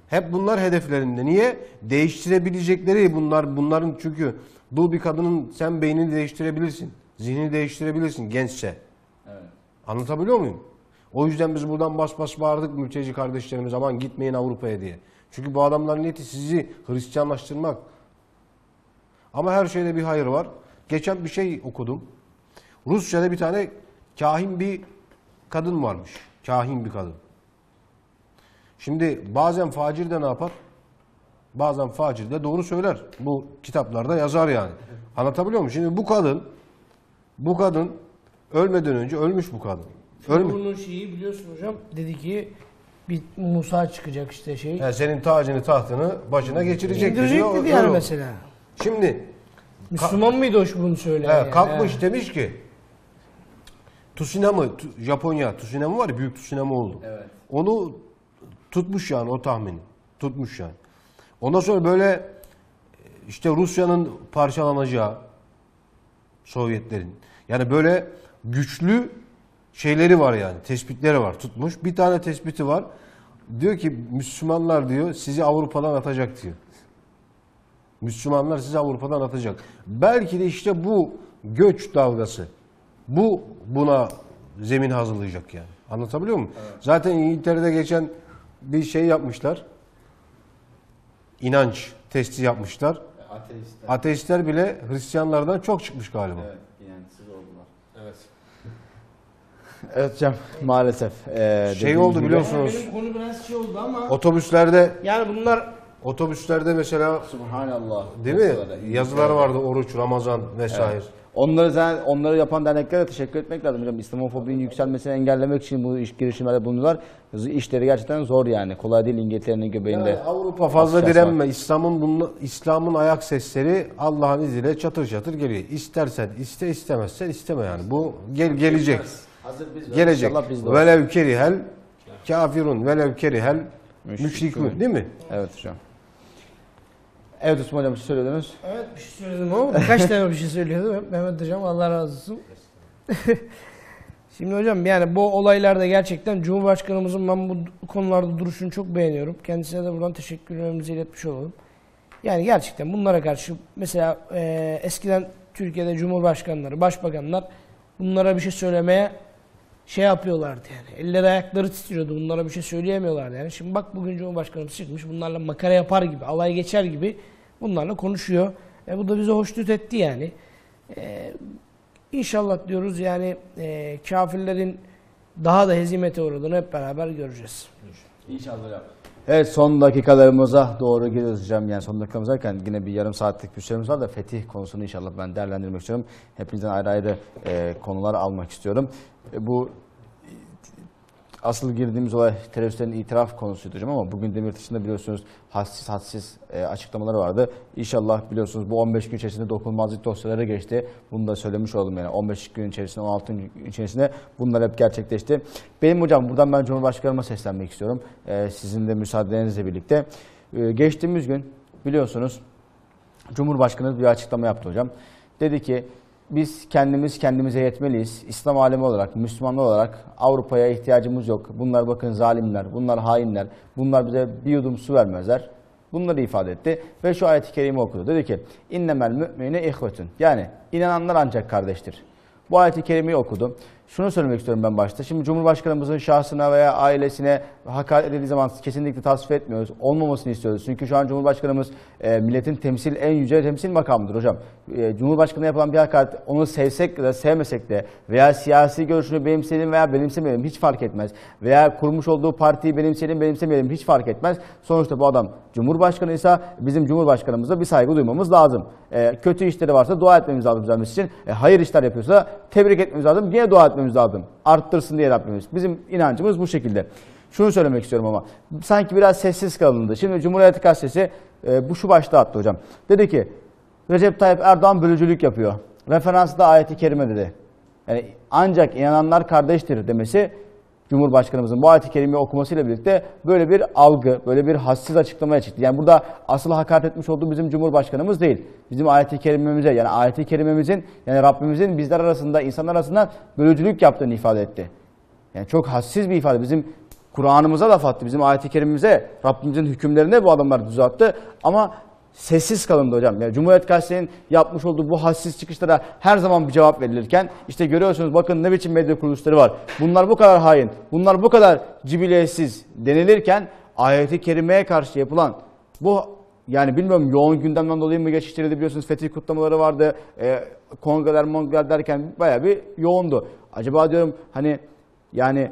Hep bunlar hedeflerinde. Niye? Değiştirebilecekleri bunlar. Bunların çünkü dul bir kadının sen beynini değiştirebilirsin. Zihnini değiştirebilirsin gençse. Anlatabiliyor muyum? O yüzden biz buradan bas bas bağırdık mülteci kardeşlerimiz aman gitmeyin Avrupa'ya diye. Çünkü bu adamların niyeti sizi Hristiyanlaştırmak. Ama her şeyde bir hayır var. Geçen bir şey okudum. Rusya'da bir tane kahin bir kadın varmış. Kahin bir kadın. Şimdi bazen facir de ne yapar? Bazen facir de doğru söyler. Bu kitaplarda yazar yani. Anlatabiliyor muyum? Şimdi bu kadın bu kadın ölmeden önce ölmüş bu kadın. Bunun şeyi biliyorsun hocam. Dedi ki bir Musa çıkacak işte şey. Yani senin tacını tahtını başına geçirecek. İndirecek diyor, dedi yani mesela. Şimdi Müslüman mıydı şu bunu söyleyen? he, yani? kalkmış He. demiş ki tsunami, Japonya tsunami var ya büyük tsunami oldu. Evet. Onu tutmuş yani o tahmini. Tutmuş yani. Ondan sonra böyle işte Rusya'nın parçalanacağı Sovyetlerin. Yani böyle güçlü şeyleri var yani. Tespitleri var tutmuş. Bir tane tespiti var. Diyor ki Müslümanlar diyor sizi Avrupa'dan atacak diyor. Müslümanlar sizi Avrupa'dan atacak. Belki de işte bu göç dalgası. Bu buna zemin hazırlayacak yani. Anlatabiliyor muyum? Zaten İngiltere'de geçen bir şey yapmışlar. İnanç testi yapmışlar. Ateistler. Ateistler bile Hristiyanlardan çok çıkmış galiba. Evet, inançsız oldular. Evet. Evet hocam maalesef. Ee, Şey oldu gibi- biliyorsun. Yani benim konu biraz şey oldu ama Otobüslerde yani bunlar otobüslerde mesela Subhanallah. değil mi? Yazılar vardı oruç, Ramazan vesaire. Onları zaten onları yapan derneklere teşekkür etmek lazım hocam. İslamofobinin yükselmesini engellemek için bu iş girişimlerde bulunuyorlar. İşleri gerçekten zor yani. Kolay değil İngiltere'nin göbeğinde. Yani Avrupa fazla direnme. İslam'ın bunun, İslam'ın ayak sesleri Allah'ın izniyle çatır çatır geliyor. İstersen iste istemezsen isteme yani. Bu gel gelecek. Hazır biz Gelecek. İnşallah biz de o. Velev kerihel kafirun velev kerihel Müşrikun. değil mi? Evet hocam. Evet Osman hocam bir şey söylüyordunuz. evet bir şey söyledim ama birkaç tane bir şey söylüyordu. Mehmet hocam Allah razı olsun. Şimdi hocam yani bu olaylarda gerçekten Cumhurbaşkanımızın ben bu konularda duruşunu çok beğeniyorum. Kendisine de buradan teşekkürlerimizi iletmiş olalım. Yani gerçekten bunlara karşı mesela e, eskiden Türkiye'de Cumhurbaşkanları, Başbakanlar bunlara bir şey söylemeye şey yapıyorlardı yani. Elleri ayakları titriyordu. Bunlara bir şey söyleyemiyorlardı yani. Şimdi bak bugün Cumhurbaşkanımız çıkmış bunlarla makara yapar gibi, alay geçer gibi bunlarla konuşuyor. E, bu da bize hoşnut etti yani. E, İnşallah diyoruz yani e, kafirlerin daha da hezimete uğradığını hep beraber göreceğiz. İnşallah. Evet son dakikalarımıza doğru geliyoruz hocam. Yani son dakikamız derken yine bir yarım saatlik bir süremiz var da fetih konusunu inşallah ben değerlendirmek istiyorum. Hepinizden ayrı ayrı e, konular almak istiyorum. E, bu asıl girdiğimiz olay teröristlerin itiraf konusuydu hocam ama bugün Demirtaş'ın da biliyorsunuz hadsiz hadsiz e, açıklamaları vardı. İnşallah biliyorsunuz bu 15 gün içerisinde dokunulmazlık dosyaları geçti. Bunu da söylemiş oldum yani 15 gün içerisinde 16 gün içerisinde bunlar hep gerçekleşti. Benim hocam buradan ben Cumhurbaşkanıma seslenmek istiyorum. E, sizin de müsaadenizle birlikte. E, geçtiğimiz gün biliyorsunuz Cumhurbaşkanı bir açıklama yaptı hocam. Dedi ki biz kendimiz kendimize yetmeliyiz. İslam alemi olarak, Müslümanlar olarak Avrupa'ya ihtiyacımız yok. Bunlar bakın zalimler, bunlar hainler, bunlar bize bir yudum su vermezler. Bunları ifade etti ve şu ayeti kerime okudu. Dedi ki innemel mü'mine ihvetun. Yani inananlar ancak kardeştir. Bu ayeti kerimeyi okudu. Şunu söylemek istiyorum ben başta. Şimdi Cumhurbaşkanımızın şahsına veya ailesine hakaret edildiği zaman kesinlikle tasvip etmiyoruz. Olmamasını istiyoruz. Çünkü şu an Cumhurbaşkanımız e, milletin temsil en yüce temsil makamıdır hocam. E, Cumhurbaşkanına yapılan bir hakaret onu sevsek de sevmesek de veya siyasi görüşünü benimseyelim veya benimsemeyelim hiç fark etmez. Veya kurmuş olduğu partiyi benimseyelim benimsemeyelim hiç fark etmez. Sonuçta bu adam Cumhurbaşkanıysa bizim Cumhurbaşkanımıza bir saygı duymamız lazım. E, kötü işleri varsa dua etmemiz lazım düzelmesi için. E, hayır işler yapıyorsa tebrik etmemiz lazım. Yine dua etmemiz lazım. Arttırsın diye Rabbimiz. Bizim inancımız bu şekilde. Şunu söylemek istiyorum ama sanki biraz sessiz kalındı. Şimdi Cumhuriyet Gazetesi e, bu şu başta attı hocam. Dedi ki Recep Tayyip Erdoğan bölücülük yapıyor. Referansı da ayeti kerime dedi. Yani ancak inananlar kardeştir demesi Cumhurbaşkanımızın bu ayet-i kerimeyi okumasıyla birlikte böyle bir algı, böyle bir hassiz açıklamaya çıktı. Yani burada asıl hakaret etmiş olduğu bizim Cumhurbaşkanımız değil. Bizim ayet-i kerimemize yani ayet-i kerimemizin yani Rabbimizin bizler arasında, insanlar arasında bölücülük yaptığını ifade etti. Yani çok hassiz bir ifade. Bizim Kur'an'ımıza laf attı. Bizim ayet-i kerimimize, Rabbimizin hükümlerine bu adamlar düz attı. Ama sessiz kalındı hocam. Yani Cumhuriyet Gazetesi'nin yapmış olduğu bu hassiz çıkışlara her zaman bir cevap verilirken işte görüyorsunuz bakın ne biçim medya kuruluşları var. Bunlar bu kadar hain, bunlar bu kadar cibiletsiz denilirken ayeti kerimeye karşı yapılan bu yani bilmiyorum yoğun gündemden dolayı mı geçiştirildi biliyorsunuz fetih kutlamaları vardı. E, kongreler mongreler derken bayağı bir yoğundu. Acaba diyorum hani yani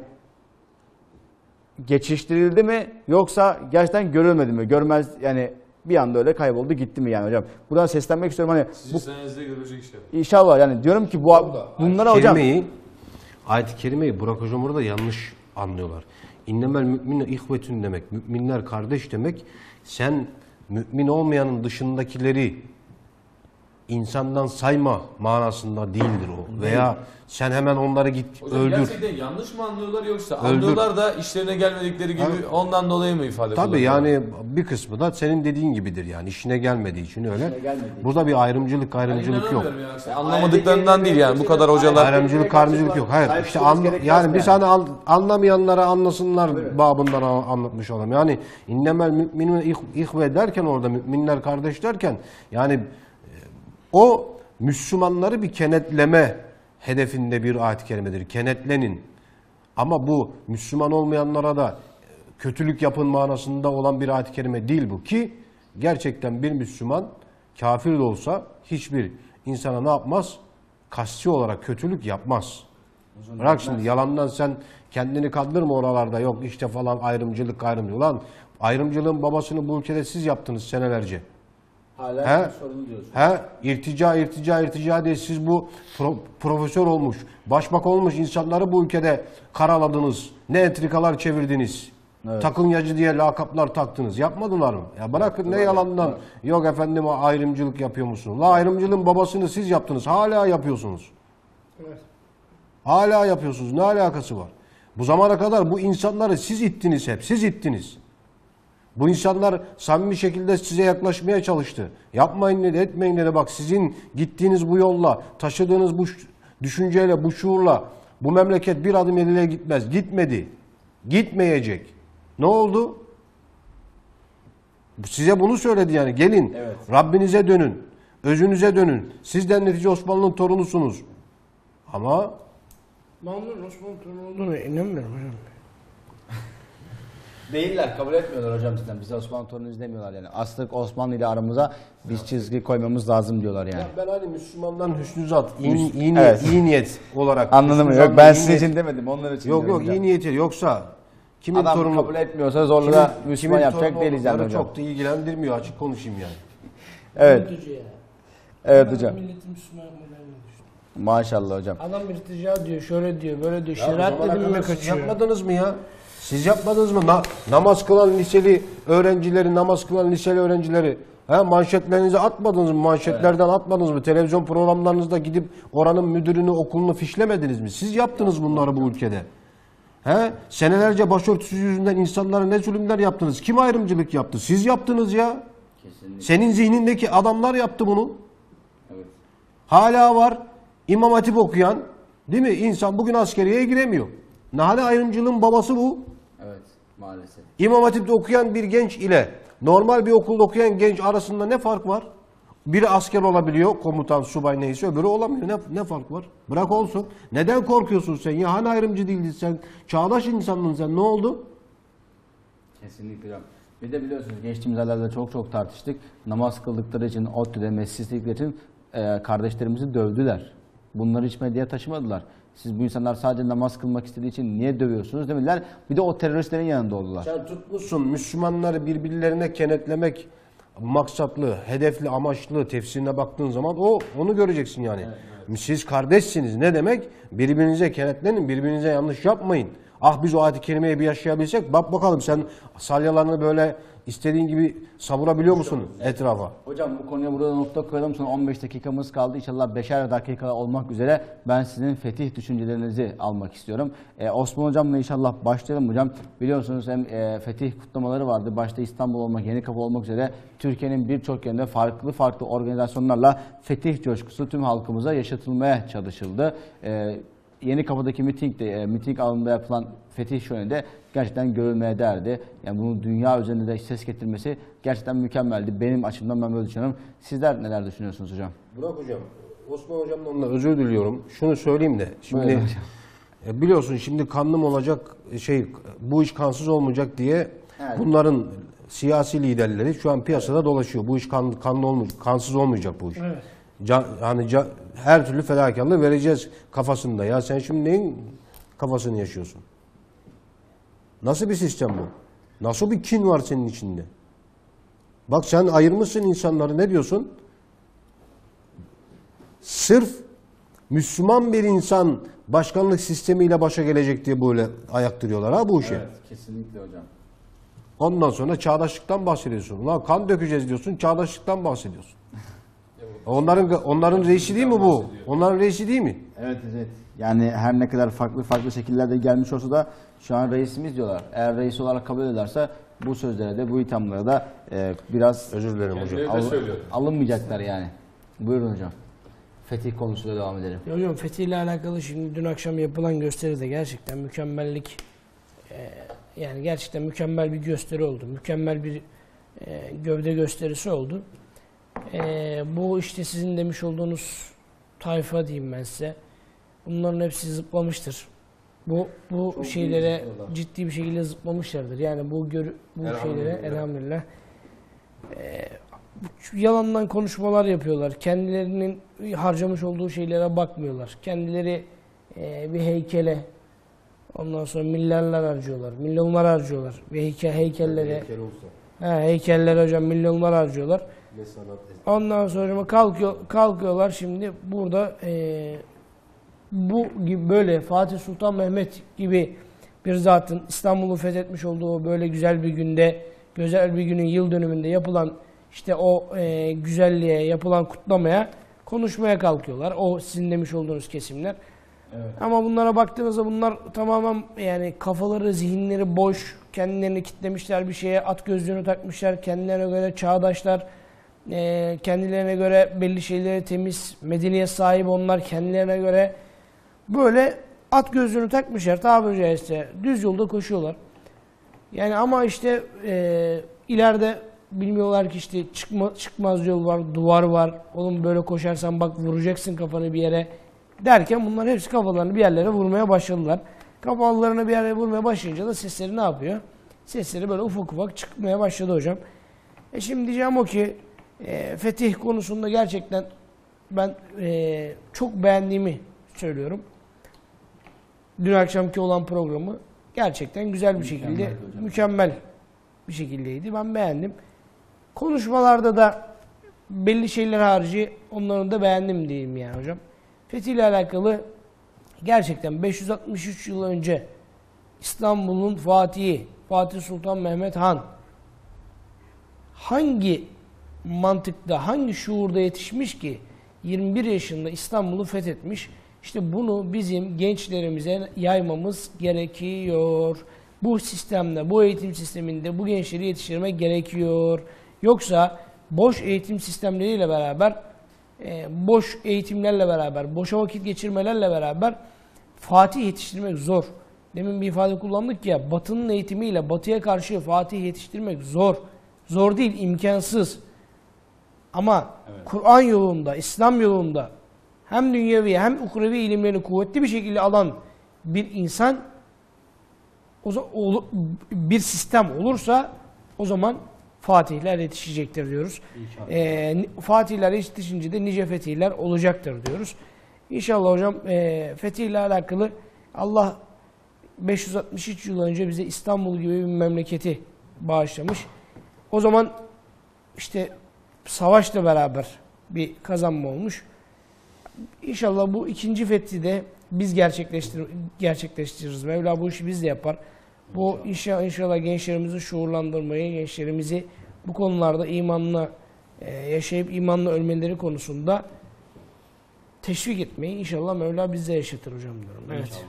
geçiştirildi mi yoksa gerçekten görülmedi mi? Görmez yani bir anda öyle kayboldu gitti mi yani hocam? Buradan seslenmek istiyorum hani Sizin sayenizde görülecek işte. inşallah yani diyorum ki bu bunlara hocam Kelimeyi, ayet-i kerimeyi Burak Hocam burada yanlış anlıyorlar. İnnemel müminne ihvetün demek. Müminler kardeş demek. Sen mümin olmayanın dışındakileri insandan sayma manasında değildir o. Veya sen hemen onları git Hocam öldür. gerçekten yanlış mı anlıyorlar yoksa Öldür. anlıyorlar da işlerine gelmedikleri gibi ondan dolayı mı ifade Tabii kullanıyorlar? yani bir kısmı da senin dediğin gibidir yani işine gelmediği için öyle. gelmediği. Burada bir ayrımcılık ayrımcılık yok. inanamıyorum ya. Anlamadıklarından değil yani bu kadar hocalar. Ayrımcılık ayrımcılık yok. Hayır işte an, yani mi biz yani? hani an- anlamayanlara anlasınlar babından a- anlatmış olalım. Yani innemel müminun ih- ihve derken orada müminler kardeş derken yani o Müslümanları bir kenetleme hedefinde bir ayet-i kerimedir. Kenetlenin. Ama bu Müslüman olmayanlara da e, kötülük yapın manasında olan bir ayet-i kerime değil bu ki gerçekten bir Müslüman kafir de olsa hiçbir insana ne yapmaz? Kasti olarak kötülük yapmaz. Bırak şimdi yalandan sen kendini kandırma oralarda yok işte falan ayrımcılık ayrımcılık. Ulan ayrımcılığın babasını bu ülkede siz yaptınız senelerce. Hala He? sorunu diyorsun. He, irtica, irtica, irtica diye siz bu pro- profesör olmuş, başbakan olmuş insanları bu ülkede karaladınız. Ne entrikalar çevirdiniz. Takınyacı diye lakaplar taktınız. Yapmadılar mı? Ya bırakın ne yalandan. Yok efendim ayrımcılık yapıyor musunuz? La ayrımcılığın babasını siz yaptınız. Hala yapıyorsunuz. Hala yapıyorsunuz. Ne alakası var? Bu zamana kadar bu insanları siz ittiniz hep. Siz ittiniz. Bu insanlar samimi şekilde size yaklaşmaya çalıştı. Yapmayın dedi, etmeyin dedi. Bak sizin gittiğiniz bu yolla, taşıdığınız bu düşünceyle, bu şuurla bu memleket bir adım ileri gitmez. Gitmedi. Gitmeyecek. Ne oldu? Size bunu söyledi yani. Gelin Evet. Rabbinize dönün. Özünüze dönün. Sizden netice Osmanlı'nın torunusunuz. Ama Mahmut Osman torunu olduğunu inanmıyorum hocam. Değiller, kabul etmiyorlar hocam sizden. Bize Osmanlı torunu izlemiyorlar yani. Aslında Osmanlı ile aramıza biz çizgi koymamız lazım diyorlar yani. Ya ben hani Müslümanların hüsnü zat, iyi, Müs- iyi, niyet, Evet. iyi niyet olarak. Anladın mı? hüsnü Yok ben iyi sizin niyet- için demedim, onlar için Yok diyorum yok hocam. iyi niyeti yoksa kimin Adam torunu kabul etmiyorsa zorla da Müslüman yapacak değiliz yani oldukları hocam. çok da ilgilendirmiyor açık konuşayım yani. Evet, Mülteci ya. evet Adam hocam. Milleti Müslüman. Maşallah hocam. Adam irtica diyor, şöyle diyor, böyle diyor. Ya Şeriat o zamana dedim mi kadar siz kaçıyor. yapmadınız mı ya? Siz yapmadınız mı? Na- namaz kılan liseli öğrencileri, namaz kılan liseli öğrencileri ha, manşetlerinize atmadınız mı? Manşetlerden atmadınız mı? Televizyon programlarınızda gidip oranın müdürünü, okulunu fişlemediniz mi? Siz yaptınız bunları bu ülkede. He? Senelerce başörtüsü yüzünden insanlara ne zulümler yaptınız? Kim ayrımcılık yaptı? Siz yaptınız ya. Senin zihnindeki adamlar yaptı bunu. Evet. Hala var. İmam Hatip okuyan, değil mi? İnsan bugün askeriyeye giremiyor. Nane ayrımcılığın babası bu. Maalesef. İmam Hatip'te okuyan bir genç ile normal bir okulda okuyan genç arasında ne fark var? Biri asker olabiliyor, komutan, subay neyse, öbürü olamıyor. Ne, ne fark var? Bırak olsun. Neden korkuyorsun sen? Ya hani ayrımcı değildin sen? Çağdaş insandın sen. Ne oldu? Kesinlikle. Bir de biliyorsunuz geçtiğimiz aylarda çok çok tartıştık. Namaz kıldıkları için, ODTÜ'de, mescitlikleri için e, kardeşlerimizi dövdüler. Bunları hiç medyaya taşımadılar. Siz bu insanlar sadece namaz kılmak istediği için niye dövüyorsunuz demediler. Bir de o teröristlerin yanında oldular. Sen tutmuşsun Müslümanları birbirlerine kenetlemek maksatlı, hedefli, amaçlı tefsirine baktığın zaman o onu göreceksin yani. Siz kardeşsiniz. Ne demek? Birbirinize kenetlenin, birbirinize yanlış yapmayın. Ah biz o ayet-i kerimeyi bir yaşayabilsek bak bakalım sen salyalarını böyle istediğin gibi savurabiliyor musun etrafa? Hocam bu konuya burada nokta koyalım. Son 15 dakikamız kaldı. İnşallah 5'er dakika olmak üzere ben sizin fetih düşüncelerinizi almak istiyorum. Ee, Osman Hocam'la inşallah başlayalım hocam. Biliyorsunuz hem e, fetih kutlamaları vardı. Başta İstanbul olmak, Yenikapı olmak üzere Türkiye'nin birçok yerinde farklı farklı organizasyonlarla fetih coşkusu tüm halkımıza yaşatılmaya çalışıldı. Ee, Yeni Kapı'daki mitingde, e, miting alanında yapılan fetih şöleni gerçekten görülmeye değerdi. Yani bunu dünya üzerinde de ses getirmesi gerçekten mükemmeldi. Benim açımdan ben böyle düşünüyorum. Sizler neler düşünüyorsunuz hocam? Burak hocam, Osman hocamdan da özür diliyorum. Şunu söyleyeyim de. Şimdi Buyurun e, biliyorsun şimdi kanlım olacak şey bu iş kansız olmayacak diye Evet. bunların siyasi liderleri şu an piyasada dolaşıyor. Bu iş kan, kanlı olmayacak, kansız olmayacak bu iş. Evet. Can, hani ca- her türlü fedakarlığı vereceğiz kafasında. Ya sen şimdi neyin kafasını yaşıyorsun? Nasıl bir sistem bu? Nasıl bir kin var senin içinde? Bak sen ayırmışsın insanları ne diyorsun? Sırf Müslüman bir insan başkanlık sistemiyle başa gelecek diye böyle ayaktırıyorlar ha bu işi. kesinlikle hocam. Ondan sonra çağdaşlıktan bahsediyorsun. Ulan kan dökeceğiz diyorsun, çağdaşlıktan bahsediyorsun. Onların onların reisi değil mi bu? Onların reisi değil mi? Evet evet. Yani her ne kadar farklı farklı şekillerde gelmiş olsa da şu an reisimiz diyorlar. Eğer reis olarak kabul ederse bu sözlere de bu ithamlara da e, biraz Özür dilerim hocam. Al- alınmayacaklar yani. Buyurun hocam. Fetih konusuyla devam edelim. Ya Hocam Fethi ile alakalı şimdi dün akşam yapılan gösteri de gerçekten mükemmellik e, yani gerçekten mükemmel bir gösteri oldu. Mükemmel bir e, gövde gösterisi oldu. E, bu işte sizin demiş olduğunuz tayfa diyeyim ben size. Bunların hepsi zıplamıştır. Bu bu şeylere ciddi bir şekilde zıplamışlardır. Yani bu gör, bu şeylere elhamdülillah e, şu yalandan konuşmalar yapıyorlar. Kendilerinin harcamış olduğu şeylere bakmıyorlar. Kendileri e, bir heykele ondan sonra milyarlar harcıyorlar. Milyonlar harcıyorlar. Ve heykel, heykellere he, heykellere hocam milyonlar harcıyorlar. Ondan sonra kalkıyor, kalkıyorlar şimdi burada e, bu gibi böyle Fatih Sultan Mehmet gibi bir zatın İstanbul'u fethetmiş olduğu böyle güzel bir günde, güzel bir günün yıl dönümünde yapılan işte o e, güzelliğe, yapılan kutlamaya konuşmaya kalkıyorlar. O sizin demiş olduğunuz kesimler. Ama bunlara baktığınızda bunlar tamamen yani kafaları, zihinleri boş, kendilerini kitlemişler bir şeye, at gözlüğünü takmışlar, kendilerine göre çağdaşlar, e, kendilerine göre belli şeyleri temiz, medeniyet sahibi onlar kendilerine göre böyle at gözlüğünü takmışlar tabiri caizse düz yolda koşuyorlar. Yani ama işte e, ileride bilmiyorlar ki işte çıkma, çıkmaz yol var, duvar var. Oğlum böyle koşarsan bak vuracaksın kafanı bir yere derken bunlar hepsi kafalarını bir yerlere vurmaya başladılar. Kafalarını bir yere vurmaya başlayınca da sesleri ne yapıyor? Sesleri böyle ufak ufak çıkmaya başladı hocam. E şimdi diyeceğim o ki e, fetih konusunda gerçekten ben e, çok beğendiğimi söylüyorum. Dün akşamki olan programı gerçekten güzel bir şekilde Mükemmeldi hocam. mükemmel bir şekildeydi. Ben beğendim. Konuşmalarda da belli şeyler harici onların da beğendim diyeyim yani hocam. Fetih ile alakalı gerçekten 563 yıl önce İstanbul'un Fatihi Fatih Sultan Mehmet Han hangi mantıkta, hangi şuurda yetişmiş ki 21 yaşında İstanbul'u fethetmiş. İşte bunu bizim gençlerimize yaymamız gerekiyor. Bu sistemde, bu eğitim sisteminde bu gençleri yetiştirmek gerekiyor. Yoksa boş eğitim sistemleriyle beraber, e, boş eğitimlerle beraber, boşa vakit geçirmelerle beraber Fatih yetiştirmek zor. Demin bir ifade kullandık ya, Batı'nın eğitimiyle Batı'ya karşı Fatih yetiştirmek zor. Zor değil, imkansız. Ama Kur'an yolunda, İslam yolunda hem dünyevi hem ukrevi ilimlerini kuvvetli bir şekilde alan bir insan o zaman bir sistem olursa o zaman Fatihler yetişecektir diyoruz. Ee, ni- Fatihler yetişince de nice fetihler olacaktır diyoruz. İnşallah hocam e, fetihle alakalı Allah 563 yıl önce bize İstanbul gibi bir memleketi bağışlamış. O zaman işte savaşla beraber bir kazanma olmuş. İnşallah bu ikinci fethi de biz gerçekleştir gerçekleştiririz. Mevla bu işi biz de yapar. Bu inşallah, inşallah gençlerimizi şuurlandırmayı, gençlerimizi bu konularda imanla e, yaşayıp imanla ölmeleri konusunda teşvik etmeyi inşallah Mevla bize yaşatır hocam diyorum. Evet.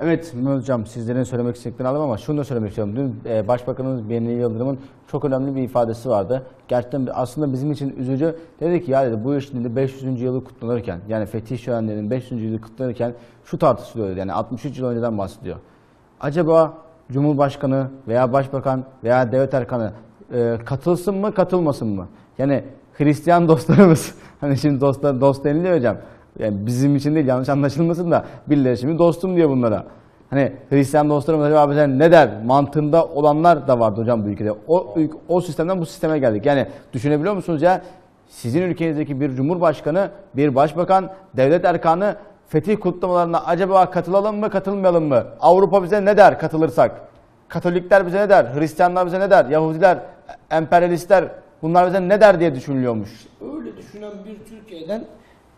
Evet Mehmet Hocam sizlerin söylemek istediklerini aldım ama şunu da söylemek istiyorum. Dün e, Başbakanımız Binali Yıldırım'ın çok önemli bir ifadesi vardı. Gerçekten aslında bizim için üzücü. Dedi ki ya dedi bu iş dedi 500. yılı kutlanırken yani Fetih Şölenlerinin 500. yılı kutlanırken şu tartışılıyor. Yani 63 yıl önceden bahsediyor. Acaba Cumhurbaşkanı veya Başbakan veya devlet erkanı e, katılsın mı katılmasın mı? Yani Hristiyan dostlarımız hani şimdi dostlar dost deniliyor hocam. Yani bizim için değil yanlış anlaşılmasın da birileri şimdi dostum diyor bunlara. Hani Hristiyan dostlarımız acaba bize ne der mantığında olanlar da vardı hocam bu ülkede. O, o sistemden bu sisteme geldik. Yani düşünebiliyor musunuz ya sizin ülkenizdeki bir cumhurbaşkanı, bir başbakan, devlet erkanı fetih kutlamalarına acaba katılalım mı katılmayalım mı? Avrupa bize ne der katılırsak? Katolikler bize ne der? Hristiyanlar bize ne der? Yahudiler, emperyalistler bunlar bize ne der diye düşünülüyormuş. Öyle düşünen bir Türkiye'den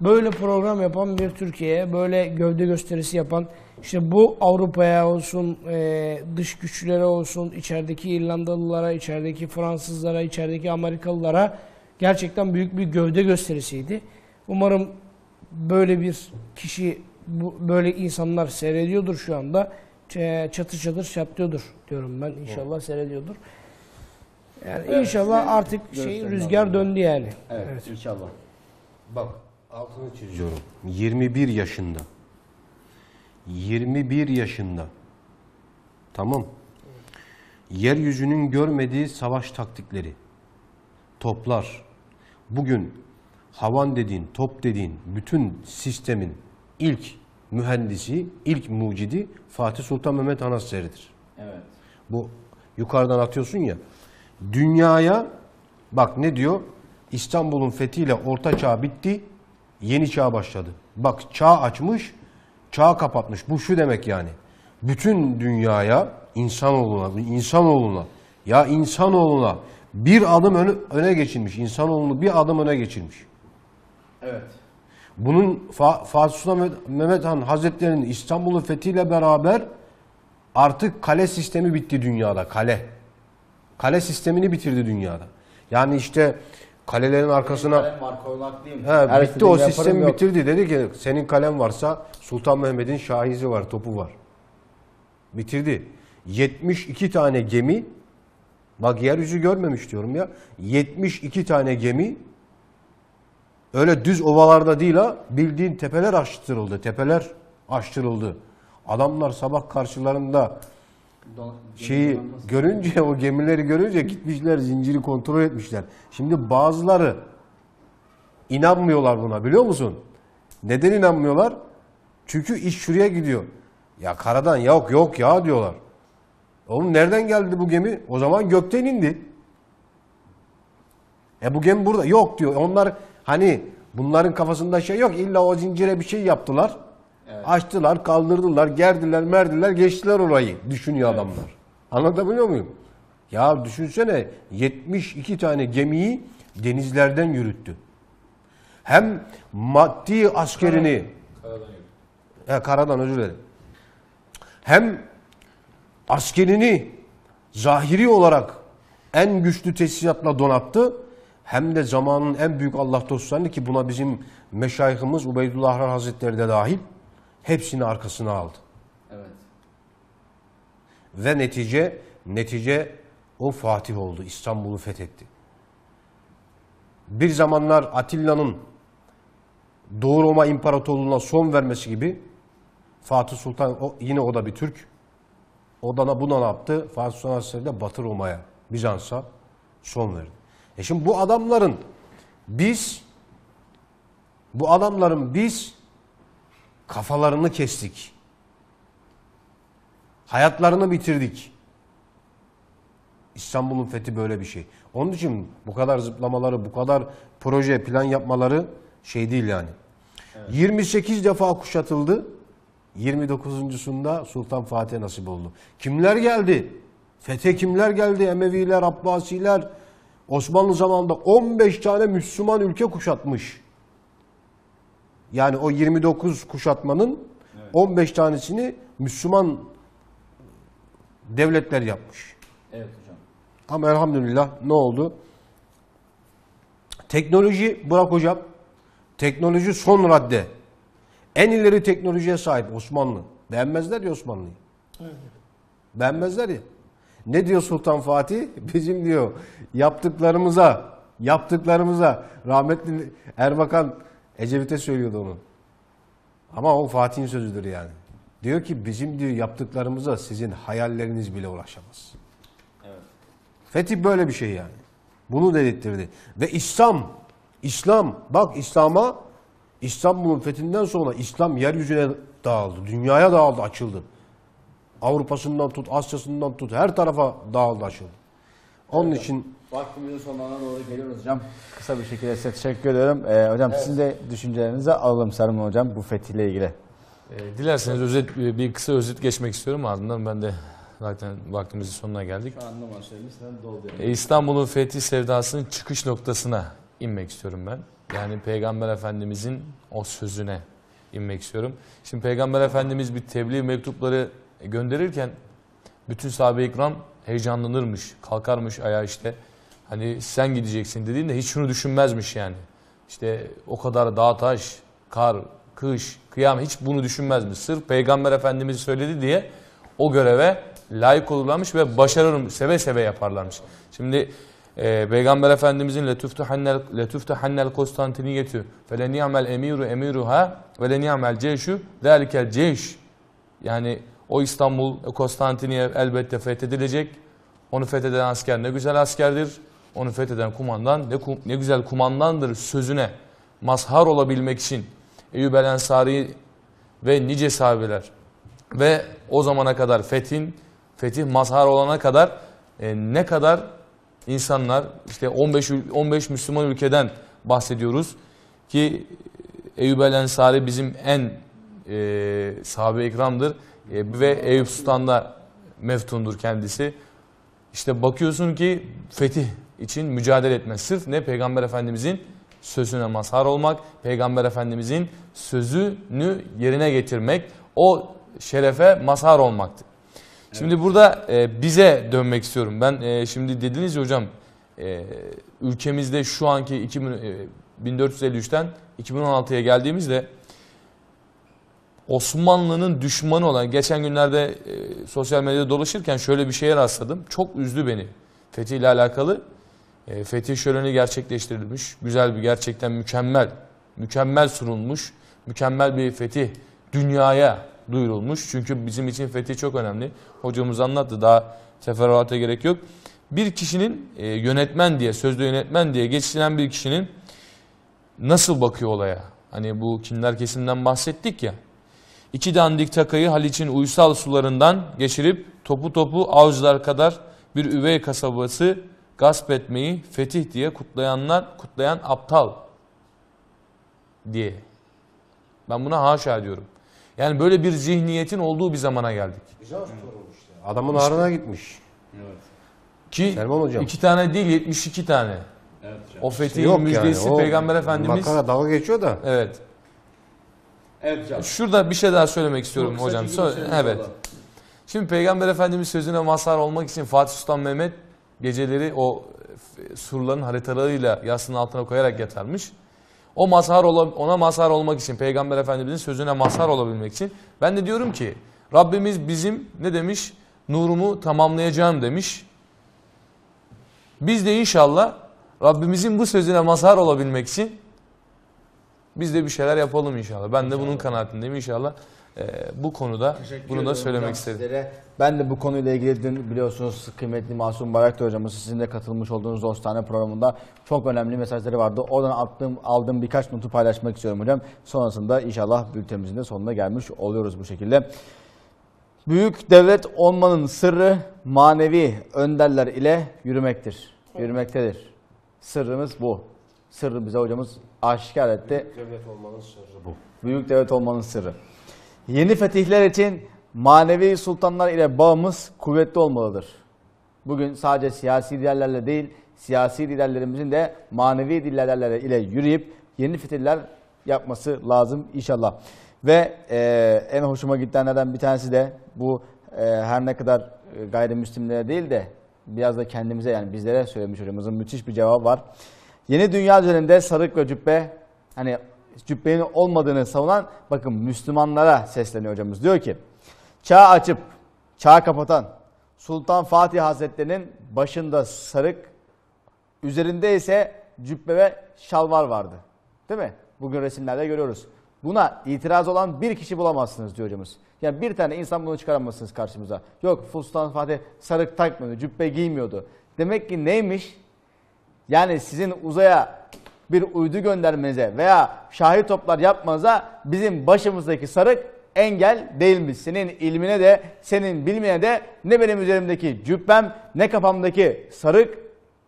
böyle program yapan bir Türkiye'ye böyle gövde gösterisi yapan işte bu Avrupa'ya olsun e, dış güçlere olsun içerideki İrlandalılara içerideki Fransızlara içerideki Amerikalılara gerçekten büyük bir gövde gösterisiydi. Umarım böyle bir kişi bu, böyle insanlar seyrediyordur şu anda Ç- çatır çatlıyordur diyorum ben inşallah seyrediyordur. Yani inşallah artık şey rüzgar döndü yani. Evet, inşallah. Bak altını çiziyorum. 21 yaşında. 21 yaşında. Tamam. Yeryüzünün görmediği savaş taktikleri. Toplar. Bugün havan dediğin, top dediğin bütün sistemin ilk mühendisi, ilk mucidi Fatih Sultan Mehmet Han Hazretleri'dir. Evet. Bu yukarıdan atıyorsun ya. Dünyaya bak ne diyor? İstanbul'un fethiyle orta çağ bitti. Yeni çağ başladı. Bak çağ açmış, çağ kapatmış. Bu şu demek yani. Bütün dünyaya, insanoğluna, insanoğluna ya insanoğluna bir adım öne, öne geçilmiş. İnsanoğlunu bir adım öne geçirmiş. Evet. Bunun Fa- Fatih Sultan Mehmet- Han Hazretleri'nin İstanbul'un fethiyle beraber artık kale sistemi bitti dünyada. Kale. Kale sistemini bitirdi dünyada. Yani işte kalelerin arkasına Kalem var, koymak değil mi? he, Her bitti o sistemi yok. bitirdi. Dedi ki senin kalem varsa Sultan Mehmet'in şahizi var, topu var. Bitirdi. 72 tane gemi bak yeryüzü görmemiş diyorum ya. 72 tane gemi Öyle düz ovalarda değil ha. Bildiğin tepeler açtırıldı. Tepeler açtırıldı. Adamlar sabah karşılarında şeyi görünce o gemileri görünce gitmişler zinciri kontrol etmişler. Şimdi bazıları inanmıyorlar buna biliyor musun? Neden inanmıyorlar? Çünkü iş şuraya gidiyor. Ya karadan yok yok ya diyorlar. Oğlum nereden geldi bu gemi? O zaman gökten indi. E bu gemi burada. Yok diyor. Onlar hani bunların kafasında şey yok. İlla o zincire bir şey yaptılar. Açtılar, kaldırdılar, gerdiler, merdiler, geçtiler orayı. Düşünüyor adamlar. Anlatabiliyor muyum? Ya düşünsene 72 tane gemiyi denizlerden yürüttü. Hem maddi askerini He, karadan özür dilerim. Hem askerini zahiri olarak en güçlü tesisatla donattı. Hem de zamanın en büyük Allah dostlarını ki buna bizim meşayihimiz Ubeydullah Hazretleri de dahil hepsini arkasına aldı. Evet. Ve netice netice o Fatih oldu. İstanbul'u fethetti. Bir zamanlar Atilla'nın Doğu Roma İmparatorluğu'na son vermesi gibi Fatih Sultan o, yine o da bir Türk. O da buna ne yaptı? Fatih Sultan Hazretleri de Batı Roma'ya, Bizans'a son verdi. E şimdi bu adamların biz bu adamların biz kafalarını kestik. Hayatlarını bitirdik. İstanbul'un fethi böyle bir şey. Onun için bu kadar zıplamaları, bu kadar proje, plan yapmaları şey değil yani. 28 defa kuşatıldı. 29.sunda Sultan Fatih'e nasip oldu. Kimler geldi? Fethe kimler geldi? Emeviler, Abbasiler. Osmanlı zamanında 15 tane Müslüman ülke kuşatmış. Yani o 29 kuşatmanın 15 tanesini Müslüman devletler yapmış. Evet hocam. Ama elhamdülillah ne oldu? Teknoloji bırak hocam. Teknoloji son radde. En ileri teknolojiye sahip Osmanlı. Beğenmezler ya Osmanlı'yı. Beğenmezler ya. Ne diyor Sultan Fatih? Bizim diyor yaptıklarımıza, yaptıklarımıza rahmetli Erbakan Ecevit'e söylüyordu onu. Ama o Fatih'in sözüdür yani. Diyor ki bizim diyor yaptıklarımıza sizin hayalleriniz bile ulaşamaz. Fetih böyle bir şey yani. Bunu dedirttirdi. Ve İslam, İslam, bak İslam'a İstanbul'un fethinden sonra İslam yeryüzüne dağıldı. Dünyaya dağıldı, açıldı. Avrupa'sından tut, Asya'sından tut, her tarafa dağıldı, açıldı. Onun için Vaktimizin sonlarına doğru geliyoruz hocam. Kısa bir şekilde size teşekkür ediyorum. Ee, hocam sizin de düşüncelerinizi alalım Sarım hocam bu fethiyle ilgili. E, dilerseniz özet bir kısa özet geçmek istiyorum ardından ben de Zaten vaktimizin sonuna geldik. Şu an numara söylemişsen doldu. E, İstanbul'un fethi sevdasının çıkış noktasına inmek istiyorum ben. Yani Peygamber Efendimizin o sözüne inmek istiyorum. Şimdi Peygamber Efendimiz bir tebliğ mektupları gönderirken bütün sahabe-i ikram heyecanlanırmış, kalkarmış ayağa işte. Hani sen gideceksin dediğinde hiç şunu düşünmezmiş yani. İşte o kadar dağ taş, kar, kış, kıyam hiç bunu düşünmezmiş. Sırf Peygamber Efendimiz söyledi diye o göreve layık olurlarmış ve başarırım, seve seve yaparlarmış. Şimdi e, Peygamber Efendimizin letüftehannel Konstantiniyetü fe le ni'mel emiru emiruha ve le ni'mel ceyşu zalikel ceyş. Yani o İstanbul, Konstantiniye elbette fethedilecek. Onu fetheden asker ne güzel askerdir. Onu fetheden kumandan ne, ne güzel kumandandır sözüne mazhar olabilmek için Eyyub el Ensari ve nice sahabeler ve o zamana kadar fethin, fetih mazhar olana kadar e, ne kadar insanlar işte 15 ül- 15 Müslüman ülkeden bahsediyoruz ki Eyyub el Ensari bizim en e, sahabe ikramdır E, ve Eyüp Sultan'da meftundur kendisi. İşte bakıyorsun ki fetih için mücadele etmez. Sırf ne? Peygamber Efendimizin sözüne mazhar olmak, Peygamber Efendimizin sözünü yerine getirmek, o şerefe mazhar olmaktı. Şimdi burada e, bize dönmek istiyorum. Ben e, şimdi dediniz ya hocam, e, ülkemizde şu anki 2000, e, 1453'ten 2016'ya geldiğimizde Osmanlı'nın düşmanı olan, geçen günlerde e, sosyal medyada dolaşırken şöyle bir şeye rastladım. Çok üzdü beni. Fetih ile alakalı. E, fetih şöleni gerçekleştirilmiş. Güzel bir, gerçekten mükemmel, mükemmel sunulmuş. Mükemmel bir fetih dünyaya duyurulmuş. Çünkü bizim için fetih çok önemli. Hocamız anlattı daha teferruata gerek yok. Bir kişinin e, yönetmen diye, sözde yönetmen diye geçilen bir kişinin nasıl bakıyor olaya? Hani bu kinler kesimden bahsettik ya. İki dandik takayı Haliç'in uysal sularından geçirip topu topu avcılar kadar bir üvey kasabası gasp etmeyi fetih diye kutlayanlar, kutlayan aptal diye. Ben buna haşa diyorum. Yani böyle bir zihniyetin olduğu bir zamana geldik. Adamın ağrına gitmiş. Ki Selman hocam. iki tane değil 72 tane. O fethihin müjdesi O Peygamber Efendimiz. Makara dalga geçiyor da. Evet. Evet hocam. Şurada bir şey daha söylemek istiyorum Çok hocam. Söyle- süremiz evet. oldu. Şimdi Peygamber Efendimiz sözüne mazhar olmak için Fatih Sultan Mehmet geceleri o surların haritalarıyla yastığın altına koyarak yatarmış. O mazhar ona mazhar olmak için Peygamber Efendimizin sözüne mazhar olabilmek için ben de diyorum ki Rabbimiz bizim ne demiş? Nurumu tamamlayacağım demiş. Biz de inşallah Rabbimizin bu sözüne mazhar olabilmek için biz de bir şeyler yapalım inşallah. Ben de bunun kanaatindeyim inşallah. Ee, bu konuda Teşekkür bunu da söylemek hocam istedim. sizlere. Ben de bu konuyla ilgili dün biliyorsunuz kıymetli Masum Baraktar hocamız sizin de katılmış olduğunuz dostane programında çok önemli mesajları vardı. Oradan attığım, aldığım birkaç notu paylaşmak istiyorum hocam. Sonrasında inşallah bültenimizin de sonuna gelmiş oluyoruz bu şekilde. Büyük devlet olmanın sırrı manevi önderler ile yürümektir. Yürümektedir. Sırrımız bu. Sırrı bize hocamız aşikar etti. Devlet olmanın sırrı bu. Büyük devlet olmanın sırrı. Yeni fetihler için manevi sultanlar ile bağımız kuvvetli olmalıdır. Bugün sadece siyasi liderlerle değil, siyasi liderlerimizin de manevi liderlerle ile yürüyüp yeni fetihler yapması lazım inşallah. Ve e, en hoşuma gidenlerden bir tanesi de bu e, her ne kadar e, gayrimüslimlere değil de biraz da kendimize yani bizlere söylemiş hocamızın müthiş bir cevabı var. Yeni dünya üzerinde sarık ve cübbe hani cübbenin olmadığını savunan bakın Müslümanlara sesleniyor hocamız. Diyor ki çağ açıp çağ kapatan Sultan Fatih Hazretleri'nin başında sarık üzerinde ise cübbe ve şalvar vardı. Değil mi? Bugün resimlerde görüyoruz. Buna itiraz olan bir kişi bulamazsınız diyor hocamız. Yani bir tane insan bunu çıkaramazsınız karşımıza. Yok Sultan Fatih sarık takmıyordu, cübbe giymiyordu. Demek ki neymiş? Yani sizin uzaya bir uydu göndermenize veya şahit toplar yapmanıza bizim başımızdaki sarık engel değilmiş. Senin ilmine de senin bilmine de ne benim üzerimdeki cübbem ne kafamdaki sarık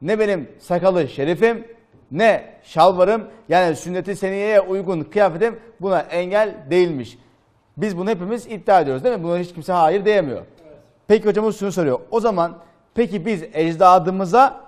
ne benim sakalı şerifim ne şalvarım yani sünnet-i seniyeye uygun kıyafetim buna engel değilmiş. Biz bunu hepimiz iddia ediyoruz değil mi? Buna hiç kimse hayır diyemiyor. Peki hocamız şunu soruyor. O zaman peki biz ecdadımıza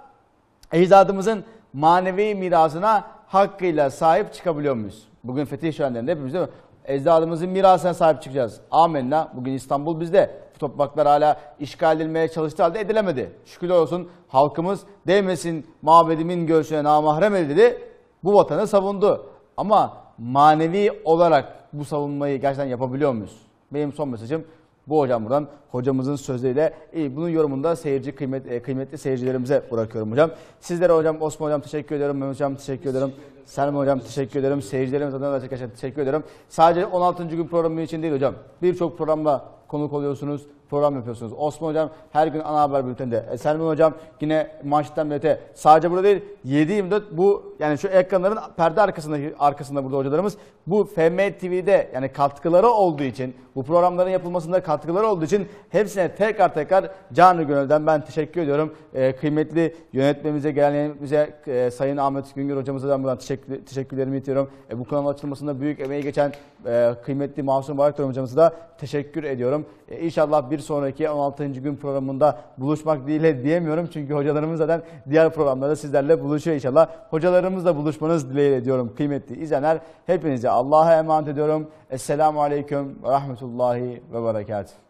ecdadımızın manevi mirasına hakkıyla sahip çıkabiliyor muyuz? Bugün fetih şölenlerinde hepimiz değil mi? Ecdadımızın mirasına sahip çıkacağız. Amenna. Bugün İstanbul bizde. Topraklar hala işgal edilmeye çalıştığı halde edilemedi. Şükürler olsun halkımız değmesin mabedimin göğsüne namahrem dedi. Bu vatanı savundu. Ama manevi olarak bu savunmayı gerçekten yapabiliyor muyuz? Benim son mesajım bu hocam buradan hocamızın sözleriyle iyi, bunun yorumunu da seyirci kıymet, e, kıymetli seyircilerimize bırakıyorum hocam. Sizlere hocam Osman hocam teşekkür ediyorum. Mehmet hocam teşekkür ederim. Selma hocam teşekkür ederim. Seyircilerimiz adına teşekkür ederim. Sadece 16. gün programı için değil hocam. Birçok programda konuk oluyorsunuz, program yapıyorsunuz. Osman hocam her gün ana haber bülteninde. E, Selman hocam yine manşetten millete. Sadece burada değil 7-24 bu yani şu ekranların perde arkasındaki arkasında burada hocalarımız bu FM TV'de yani katkıları olduğu için bu programların yapılmasında katkıları olduğu için hepsine tekrar tekrar canı gönülden ben teşekkür ediyorum. E, kıymetli yönetmemize, gelenlerimize, e, Sayın Ahmet Güngör hocamıza da buradan teşekkür, teşekkürlerimi iletiyorum. E, bu kanalın açılmasında büyük emeği geçen e, kıymetli Masum Bayraktar hocamıza da teşekkür ediyorum. E, inşallah bir sonraki 16. gün programında buluşmak dileğiyle diyemiyorum. Çünkü hocalarımız zaten diğer programlarda sizlerle buluşuyor inşallah. Hocalarımızla buluşmanız dileğiyle diyorum kıymetli izleyenler. Hepinize Allah'a emanet ediyorum. Esselamu Aleyküm ve Rahmetullahi ve Berekatuhu.